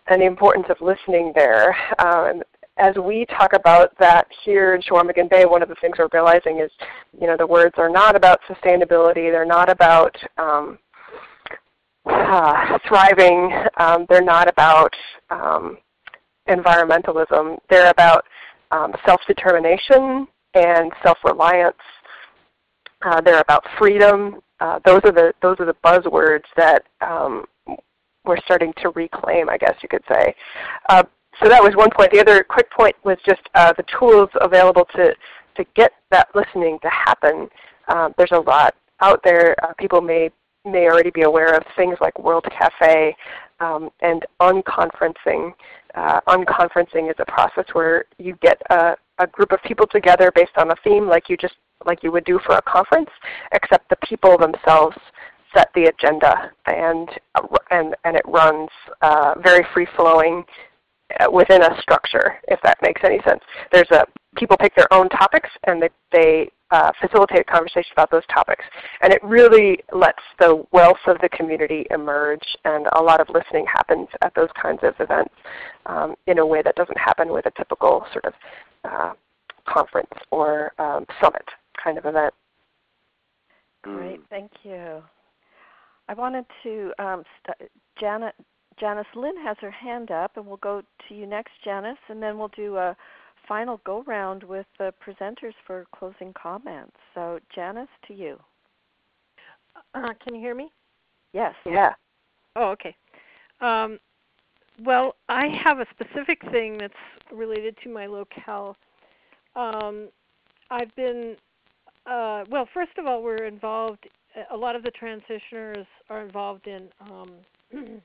and the importance of listening there. Um, as we talk about that here in Chequamegon Bay, one of the things we're realizing is, you know, the words are not about sustainability. They're not about um, uh, thriving. Um, they're not about um, environmentalism. They're about um, self-determination and self-reliance. Uh, they're about freedom. Uh, those are the those are the buzzwords that um, we're starting to reclaim, I guess you could say. Uh, so that was one point. The other quick point was just uh, the tools available to to get that listening to happen. Um, there's a lot out there. Uh, people may may already be aware of things like World Cafe um, and unconferencing. Uh, unconferencing is a process where you get a, a group of people together based on a theme, like you just like you would do for a conference, except the people themselves set the agenda and and and it runs uh, very free flowing uh, within a structure, if that makes any sense. There's a people pick their own topics and they, they uh, facilitate a conversation about those topics. And it really lets the wealth of the community emerge and a lot of listening happens at those kinds of events um, in a way that doesn't happen with a typical sort of uh, conference or um, summit kind of event. Great, thank you. I wanted to, um, st- Janet, Janice Lynn has her hand up, and we'll go to you next, Janice, and then we'll do a final go round with the presenters for closing comments. So, Janice, to you. Uh, can you hear me? Yes. Yeah. Oh, okay. Um, well, I have a specific thing that's related to my locale. Um, I've been uh, well, first of all, we're involved. A lot of the transitioners are involved in um,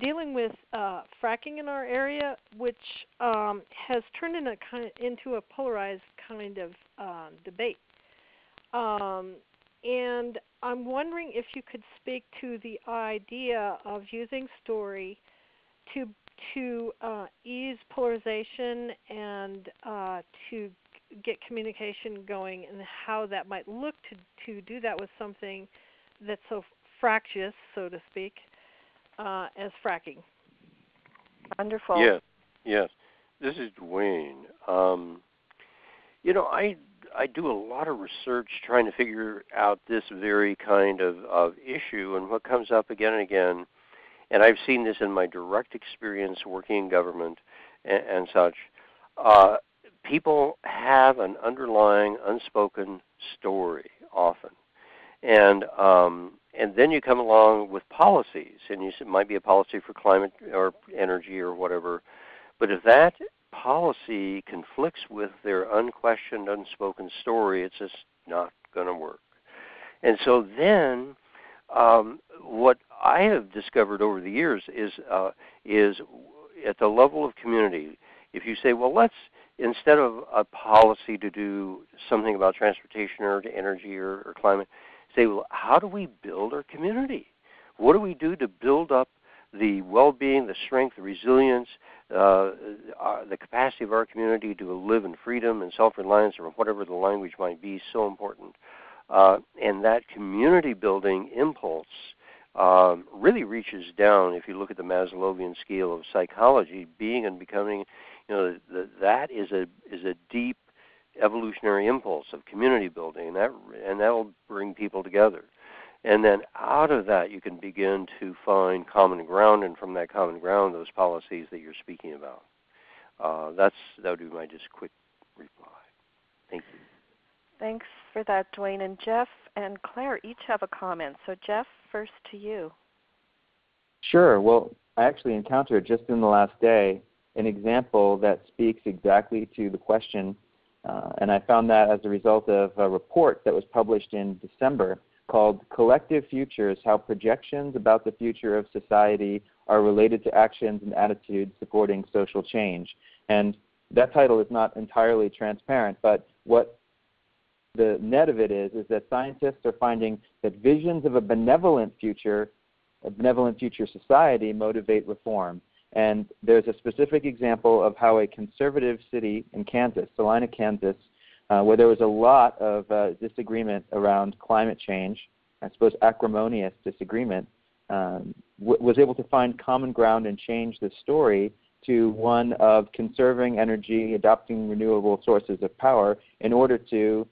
dealing with uh, fracking in our area, which um, has turned in a kind into a polarized kind of uh, debate. Um, and I'm wondering if you could speak to the idea of using story to to uh, ease polarization and uh, to get communication going, and how that might look to to do that with something that's so fractious, so to speak, uh, as fracking. Wonderful. Yes, yes. This is Duane. Um, you know, I I do a lot of research trying to figure out this very kind of, of issue and what comes up again and again. And I've seen this in my direct experience working in government and, and such. Uh, people have an underlying unspoken story often, and um, and then you come along with policies, and you, it might be a policy for climate or energy or whatever. But if that policy conflicts with their unquestioned, unspoken story, it's just not going to work. And so then, um, what I have discovered over the years is uh, is at the level of community. If you say, well, let's instead of a policy to do something about transportation or energy or, or climate, say, well, how do we build our community? What do we do to build up the well-being, the strength, the resilience, uh, uh, the capacity of our community to live in freedom and self-reliance, or whatever the language might be, so important. Uh, and that community building impulse um, really reaches down. If you look at the Maslowian scale of psychology, being and becoming, you know, the, that is a is a deep evolutionary impulse of community building, and that and that will bring people together. And then out of that, you can begin to find common ground, and from that common ground, those policies that you're speaking about. Uh, that's that would be my just quick reply. Thank you. Thanks for that, Duane. And Jeff and Clare each have a comment. So, Jeff, first to you. Sure. Well, I actually encountered just in the last day an example that speaks exactly to the question uh, and I found that as a result of a report that was published in December called Collective Futures How Projections About the Future of Society Are Related to Actions and Attitudes Supporting Social Change. And that title is not entirely transparent, but what the net of it is is that scientists are finding that visions of a benevolent future, a benevolent future society motivate reform. And there's a specific example of how a conservative city in Kansas, Salina, Kansas, uh, where there was a lot of uh, disagreement around climate change, I suppose acrimonious disagreement, um, w- was able to find common ground and change the story to one of conserving energy, adopting renewable sources of power in order to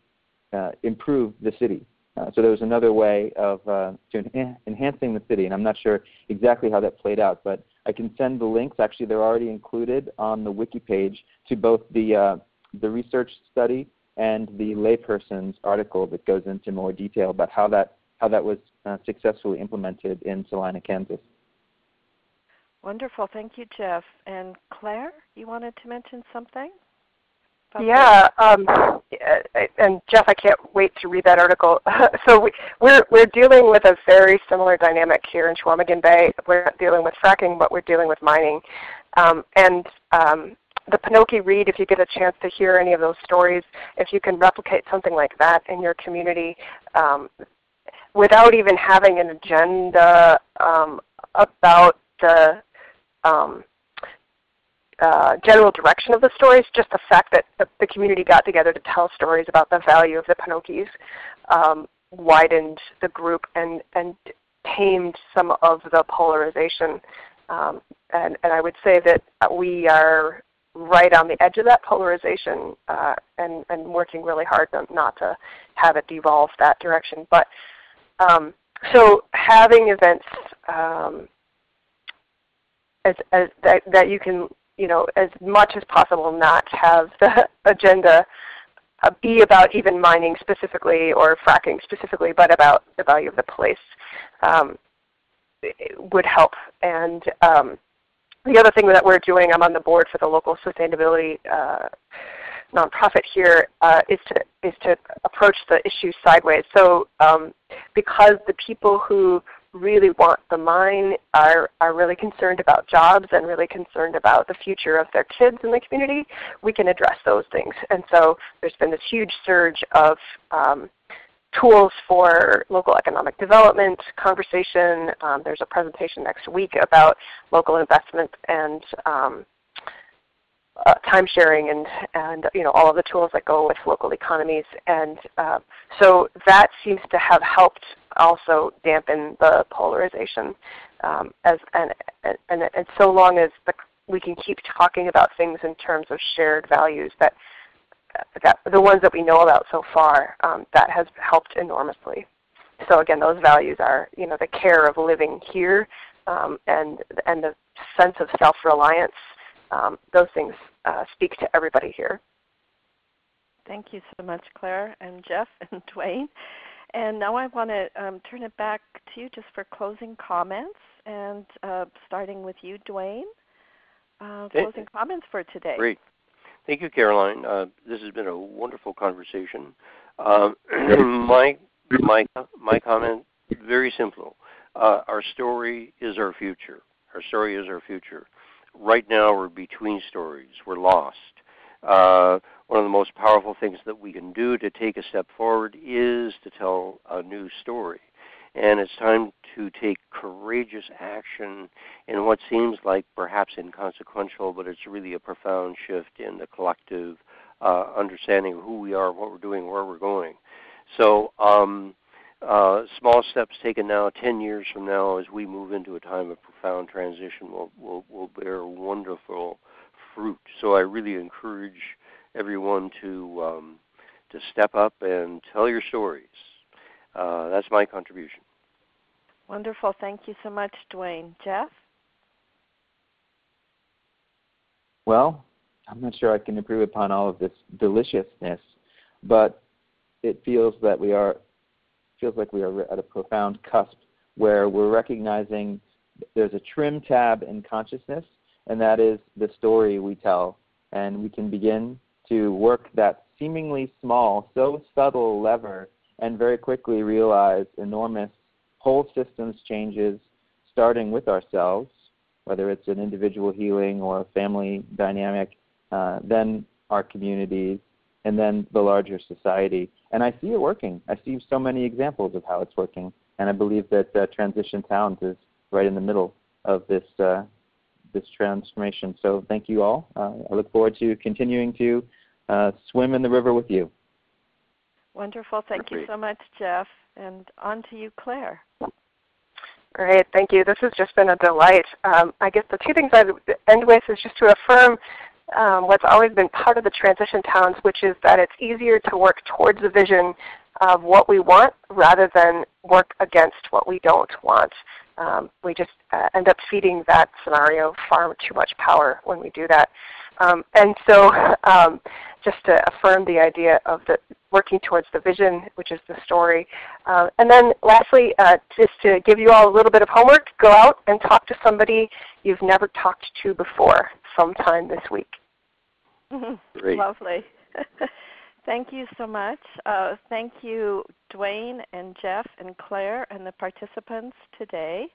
uh, improve the city. Uh, so there was another way of uh, to en- enhancing the city, and I'm not sure exactly how that played out, but I can send the links. Actually, they're already included on the wiki page to both the uh, the research study and the layperson's article that goes into more detail about how that how that was uh, successfully implemented in Salina, Kansas. Wonderful, thank you, Jeff. And Clare, you wanted to mention something? Yeah, um, and Jeff, I can't wait to read that article. so we, we're we're dealing with a very similar dynamic here in Chequamegon Bay. We're not dealing with fracking, but we're dealing with mining. Um, and um, the Penokee Read, if you get a chance to hear any of those stories, if you can replicate something like that in your community um, without even having an agenda um, about the um, uh, general direction of the stories, just the fact that the, the, community got together to tell stories about the value of the Penokees um, widened the group and, and tamed some of the polarization. Um, and, and I would say that we are right on the edge of that polarization uh, and, and working really hard not to have it devolve that direction. But um, so having events um, as, as that, that you can you know, as much as possible not have the agenda uh, be about even mining specifically or fracking specifically, but about the value of the place um, would help. And um, the other thing that we're doing, I'm on the board for the local sustainability uh, nonprofit here uh, is to is to approach the issue sideways. So um, because the people who really want the mine are, are really concerned about jobs and really concerned about the future of their kids in the community, we can address those things. And so there's been this huge surge of um, tools for local economic development conversation. Um, there's a presentation next week about local investment and um, uh, time sharing and, and you know, all of the tools that go with local economies. And uh, so that seems to have helped also dampen the polarization. Um, as, and, and, and so long as the, we can keep talking about things in terms of shared values that, that the ones that we know about so far, um, that has helped enormously. So again, those values are you know, the care of living here um, and, and the sense of self-reliance um, those things uh, speak to everybody here. Thank you so much, Clare and Jeff and Duane. And now I want to um, turn it back to you just for closing comments, and uh, starting with you, Duane. Uh, closing comments for today. Great. Thank you, Carolyne. Uh, this has been a wonderful conversation. Um, my my my comment very simple. Uh, our story is our future. Our story is our future right now we're between stories. We're lost. One of the most powerful things that we can do to take a step forward is to tell a new story. And it's time to take courageous action in what seems like perhaps inconsequential, but it's really a profound shift in the collective uh, understanding of who we are, what we're doing, where we're going. So, um, uh, small steps taken now, 10 years from now, as we move into a time of profound transition, will, will, will bear wonderful fruit. So I really encourage everyone to, um, to step up and tell your stories. Uh, that's my contribution. Wonderful. Thank you so much, Duane. Jeff? Well, I'm not sure I can improve upon all of this deliciousness, but it feels that we are feels like we are at a profound cusp where we're recognizing there's a trim tab in consciousness, and that is the story we tell. And we can begin to work that seemingly small, so subtle lever and very quickly realize enormous whole systems changes starting with ourselves, whether it's an individual healing or a family dynamic, uh, then our communities, and then the larger society. And I see it working. I see so many examples of how it's working. And I believe that uh, Transition Towns is right in the middle of this uh, this transformation. So thank you all. Uh, I look forward to continuing to uh, swim in the river with you. Wonderful. Thank you so much, Jeff. And on to you, Clare. Great, thank you. This has just been a delight. Um, I guess the two things I would end with is just to affirm um, what's always been part of the transition towns, which is that it's easier to work towards the vision of what we want rather than work against what we don't want. Um, we just uh, end up feeding that scenario far too much power when we do that. Um, and so um, just to affirm the idea of the working towards the vision, which is the story. Uh, and then lastly, uh, just to give you all a little bit of homework, go out and talk to somebody you've never talked to before sometime this week. Great. Lovely. thank you so much. Uh, thank you, Duane and Jeff and Clare and the participants today.